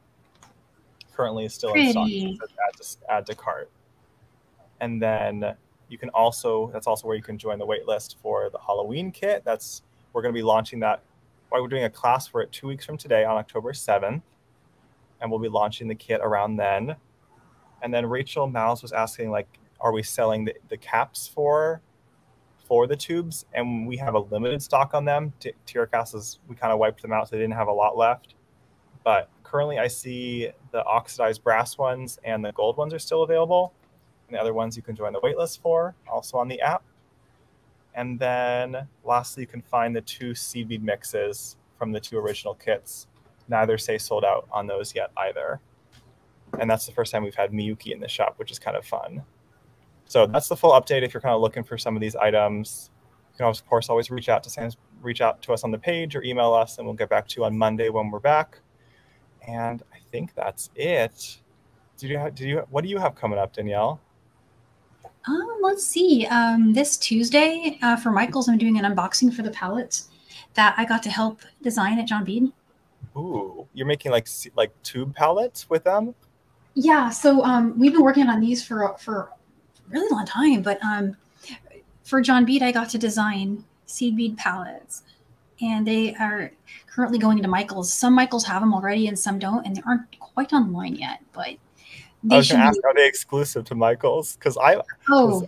Speaker 1: Currently is still in stock.
Speaker 2: Pretty.
Speaker 1: Add to, add to cart. And then you can also that's also where you can join the wait list for the Halloween kit. That's we're going to be launching that. Well, we're doing a class for it two weeks from today on October 7th, and we'll be launching the kit around then. And then Rachel Mouse was asking like, are we selling the, the caps for for the tubes? And we have a limited stock on them. T- TierraCast we kind of wiped them out, so they didn't have a lot left. But currently, I see the oxidized brass ones and the gold ones are still available. And the other ones you can join the waitlist for, also on the app. And then lastly, you can find the two seed bead mixes from the two original kits. Neither say sold out on those yet either. And that's the first time we've had Miyuki in the shop, which is kind of fun. So that's the full update. If you're kind of looking for some of these items, you can of course always reach out to Sam's, reach out to us on the page or email us, and we'll get back to you on Monday when we're back. And I think that's it. Did you have, did you what do you have coming up, Danielle?
Speaker 2: Um, let's see. Um, this Tuesday uh, for Michaels, I'm doing an unboxing for the palettes that I got to help design at John Bead.
Speaker 1: Ooh, you're making like like tube palettes with them?
Speaker 2: Yeah, so um, we've been working on these for for a really long time, but um, for John Bead, I got to design seed bead palettes, and they are currently going into Michaels. Some Michaels have them already, and some don't, and they aren't quite online yet. But
Speaker 1: I was
Speaker 2: should
Speaker 1: gonna ask, are they exclusive to Michaels? Because I
Speaker 2: Oh,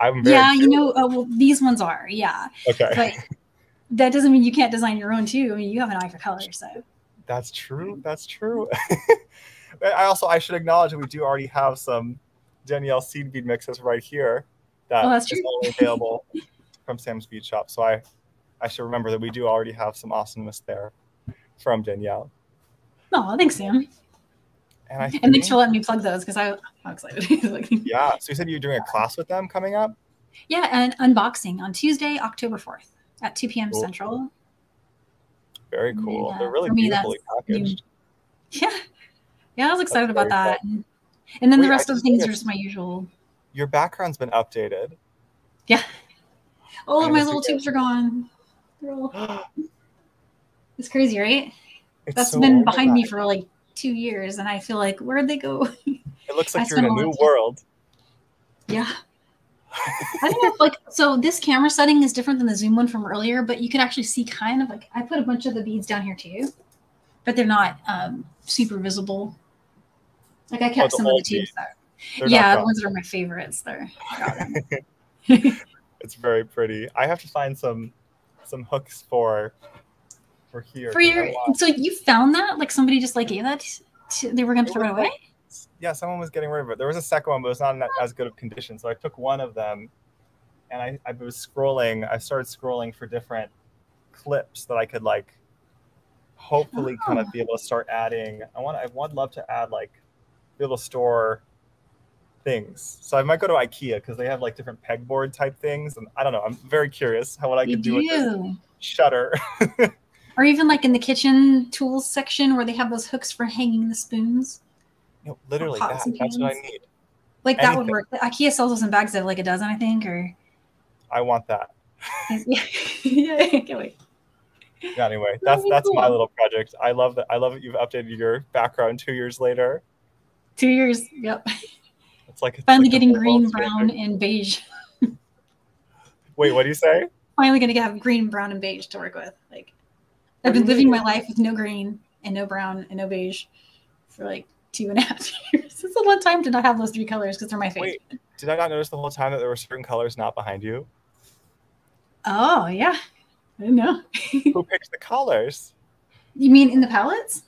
Speaker 1: I'm very
Speaker 2: yeah, you know, uh, well, these ones are, yeah,
Speaker 1: Okay,
Speaker 2: but that doesn't mean you can't design your own too. I mean, you have an eye for color, so
Speaker 1: that's true. That's true. I also I should acknowledge that we do already have some Danielle seed bead mixes right here that
Speaker 2: Oh, that's
Speaker 1: is
Speaker 2: true.
Speaker 1: only available from Sam's Bead Shop. So I I should remember that we do already have some awesomeness there from Danielle.
Speaker 2: no, thanks, Sam,
Speaker 1: And I
Speaker 2: and thanks for letting me plug those because I'm excited.
Speaker 1: Yeah. So you said you're doing a class with them coming up?
Speaker 2: Yeah, and unboxing on Tuesday, October 4th at 2 p.m.
Speaker 1: Cool.
Speaker 2: Central.
Speaker 1: Very cool.
Speaker 2: Yeah,
Speaker 1: They're uh, really
Speaker 2: for me,
Speaker 1: beautifully packaged.
Speaker 2: Yeah. Yeah, I was excited
Speaker 1: That's
Speaker 2: about that. And, and then
Speaker 1: Wait,
Speaker 2: the rest of the things are just my usual.
Speaker 1: Your background's been updated.
Speaker 2: Yeah.
Speaker 1: All
Speaker 2: of my little tubes are gone. It's crazy, right?
Speaker 1: It's
Speaker 2: That's
Speaker 1: so
Speaker 2: been behind me for like two years, and I feel like, where'd they go?
Speaker 1: It looks like you're in a new world.
Speaker 2: yeah. I don't know if like so this camera setting is different than the zoom one from earlier, but you can actually see kind of like I put a bunch of the beads down here too, but they're not um, super visible. Like I kept
Speaker 1: Oh,
Speaker 2: some of the tubes. That, yeah, the ones that are my favorites. They're
Speaker 1: It's very pretty. I have to find some some hooks for for here.
Speaker 2: For your. So you found that like somebody just like gave that. To, they were gonna throw it away.
Speaker 1: yeah, someone was getting rid of it. There was a second one, but it was not in as good of condition. So I took one of them, and I, I was scrolling. I started scrolling for different clips that I could like, hopefully, kind
Speaker 2: Oh.
Speaker 1: of be able to start adding. I want. I would love to add like, be able to store things. So I might go to IKEA because they have like different pegboard type things, and I don't know. I'm very curious how what I could do with this shutter.
Speaker 2: Or even like in the kitchen tools section where they have those hooks for hanging the spoons.
Speaker 1: No, literally that. That's what I need.
Speaker 2: Like that would
Speaker 1: Anything.
Speaker 2: work. IKEA sells those in bags of like a dozen, I think, or
Speaker 1: I want that.
Speaker 2: yeah, can't wait.
Speaker 1: Yeah, anyway, that's that's my little project. I love that. I love that you've updated your background two years later.
Speaker 2: Two years. Yep.
Speaker 1: It's like it's
Speaker 2: Finally
Speaker 1: like
Speaker 2: getting green, brown,
Speaker 1: changing.
Speaker 2: and beige.
Speaker 1: Wait, what do you say?
Speaker 2: Finally gonna have green, brown, and beige to work with. Like I've
Speaker 1: What
Speaker 2: been living
Speaker 1: mean?
Speaker 2: my life with no green and no brown and no beige for like two and a half years. It's a long time to not have those three colors because they're my favorite.
Speaker 1: Wait, did I not notice the whole time that there were certain colors not behind you?
Speaker 2: Oh yeah. I didn't know.
Speaker 1: Who picked the colors?
Speaker 2: You mean in the palettes?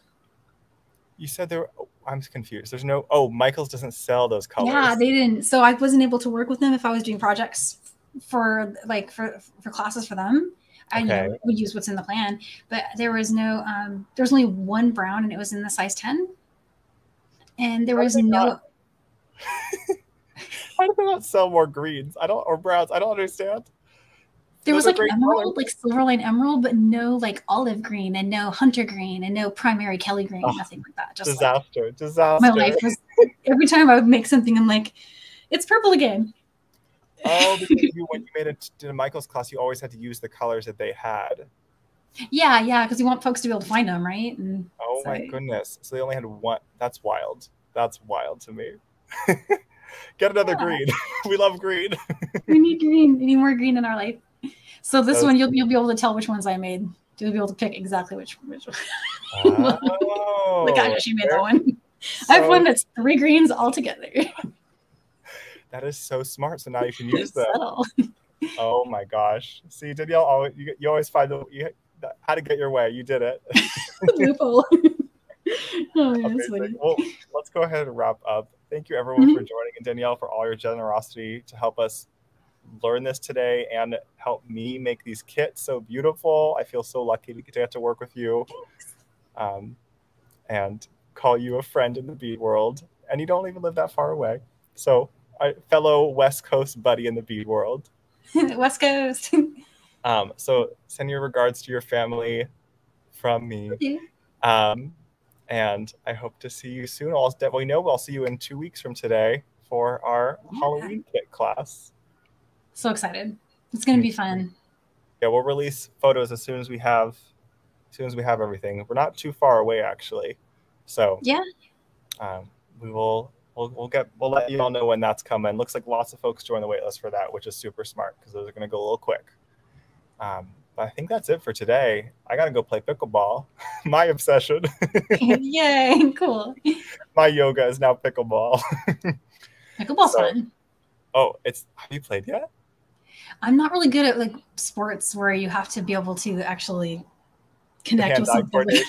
Speaker 1: You said there. oh, I'm confused. There's no. Oh, Michaels doesn't sell those colors.
Speaker 2: Yeah, they didn't. So I wasn't able to work with them if I was doing projects for like for for classes for them. I you know,
Speaker 1: Okay.
Speaker 2: would use what's in the plan, but there was no. um There was only one brown, and it was in the size ten. And there
Speaker 1: How
Speaker 2: was no.
Speaker 1: not- Why do they not sell more greens? I don't or browns. I don't understand.
Speaker 2: There was
Speaker 1: Those
Speaker 2: like emerald,
Speaker 1: colors.
Speaker 2: like silverline emerald, but no like olive green and no hunter green and no primary Kelly green,
Speaker 1: Oh,
Speaker 2: nothing like that. Just like,
Speaker 1: Disaster. Disaster.
Speaker 2: my life was every time I would make something, I'm like, it's purple again.
Speaker 1: Oh, because you, when you made it to the Michaels class, you always had to use the colors that they had.
Speaker 2: Yeah, yeah, because we want folks to be able to find them, right? And
Speaker 1: Oh my goodness. So they only had one. That's wild. That's wild to me. Get another
Speaker 2: Yeah.
Speaker 1: green. we love green.
Speaker 2: we need green. We need more green in our life. So this
Speaker 1: That
Speaker 2: one, you'll you'll be able to tell which ones I made. You'll be able to pick exactly which which. one.
Speaker 1: Oh,
Speaker 2: Look, I actually made that one. I have one that's three greens all together.
Speaker 1: That is so smart. So now you can use them. Oh my gosh. See, Danielle, always, you, you always find the, you, how to get your way. You did it.
Speaker 2: Loophole. oh, yeah,
Speaker 1: Well, let's go ahead and wrap up. Thank you, everyone,
Speaker 2: Mhm.
Speaker 1: for joining, and Danielle for all your generosity to help us learn this today and help me make these kits so beautiful. I feel so lucky to get to work with you, um, and call you a friend in the bead world. And you don't even live that far away, so a fellow West Coast buddy in the bead world.
Speaker 2: West Coast.
Speaker 1: Um, so send your regards to your family from me. Um, and I hope to see you soon. I'll definitely know I'll see you in two weeks from today for our
Speaker 2: Yeah.
Speaker 1: Halloween kit class.
Speaker 2: So excited. It's gonna be fun.
Speaker 1: Yeah, we'll release photos as soon as we have, as soon as we have everything. We're not too far away actually, so
Speaker 2: Yeah.
Speaker 1: um, we will. We'll, we'll get. We'll let you all know when that's coming. Looks like lots of folks joined the waitlist for that, which is super smart because those are going to go a little quick. Um, but I think that's it for today. I got to go play pickleball. My obsession.
Speaker 2: Yay! Cool.
Speaker 1: My yoga is now pickleball.
Speaker 2: Pickleball's
Speaker 1: So-
Speaker 2: fun.
Speaker 1: Oh, it's have you played yet?
Speaker 2: I'm not really good at like sports where you have to be able to actually connect with
Speaker 1: Hand-eye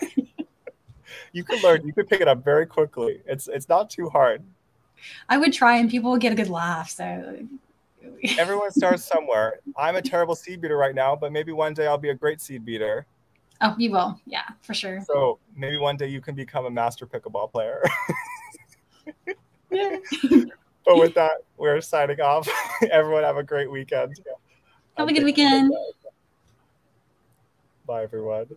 Speaker 2: something.
Speaker 1: you can learn. You can pick it up very quickly. It's it's not too hard.
Speaker 2: I would try, and people would get a good laugh. So
Speaker 1: Everyone starts somewhere. I'm a terrible seed beader right now, but maybe one day I'll be a great seed beader.
Speaker 2: oh, you will. Yeah, for sure.
Speaker 1: So maybe one day you can become a master pickleball player.
Speaker 2: Yeah.
Speaker 1: But with that, we're signing off. Everyone have a great weekend.
Speaker 2: Have a good weekend.
Speaker 1: Bye, everyone.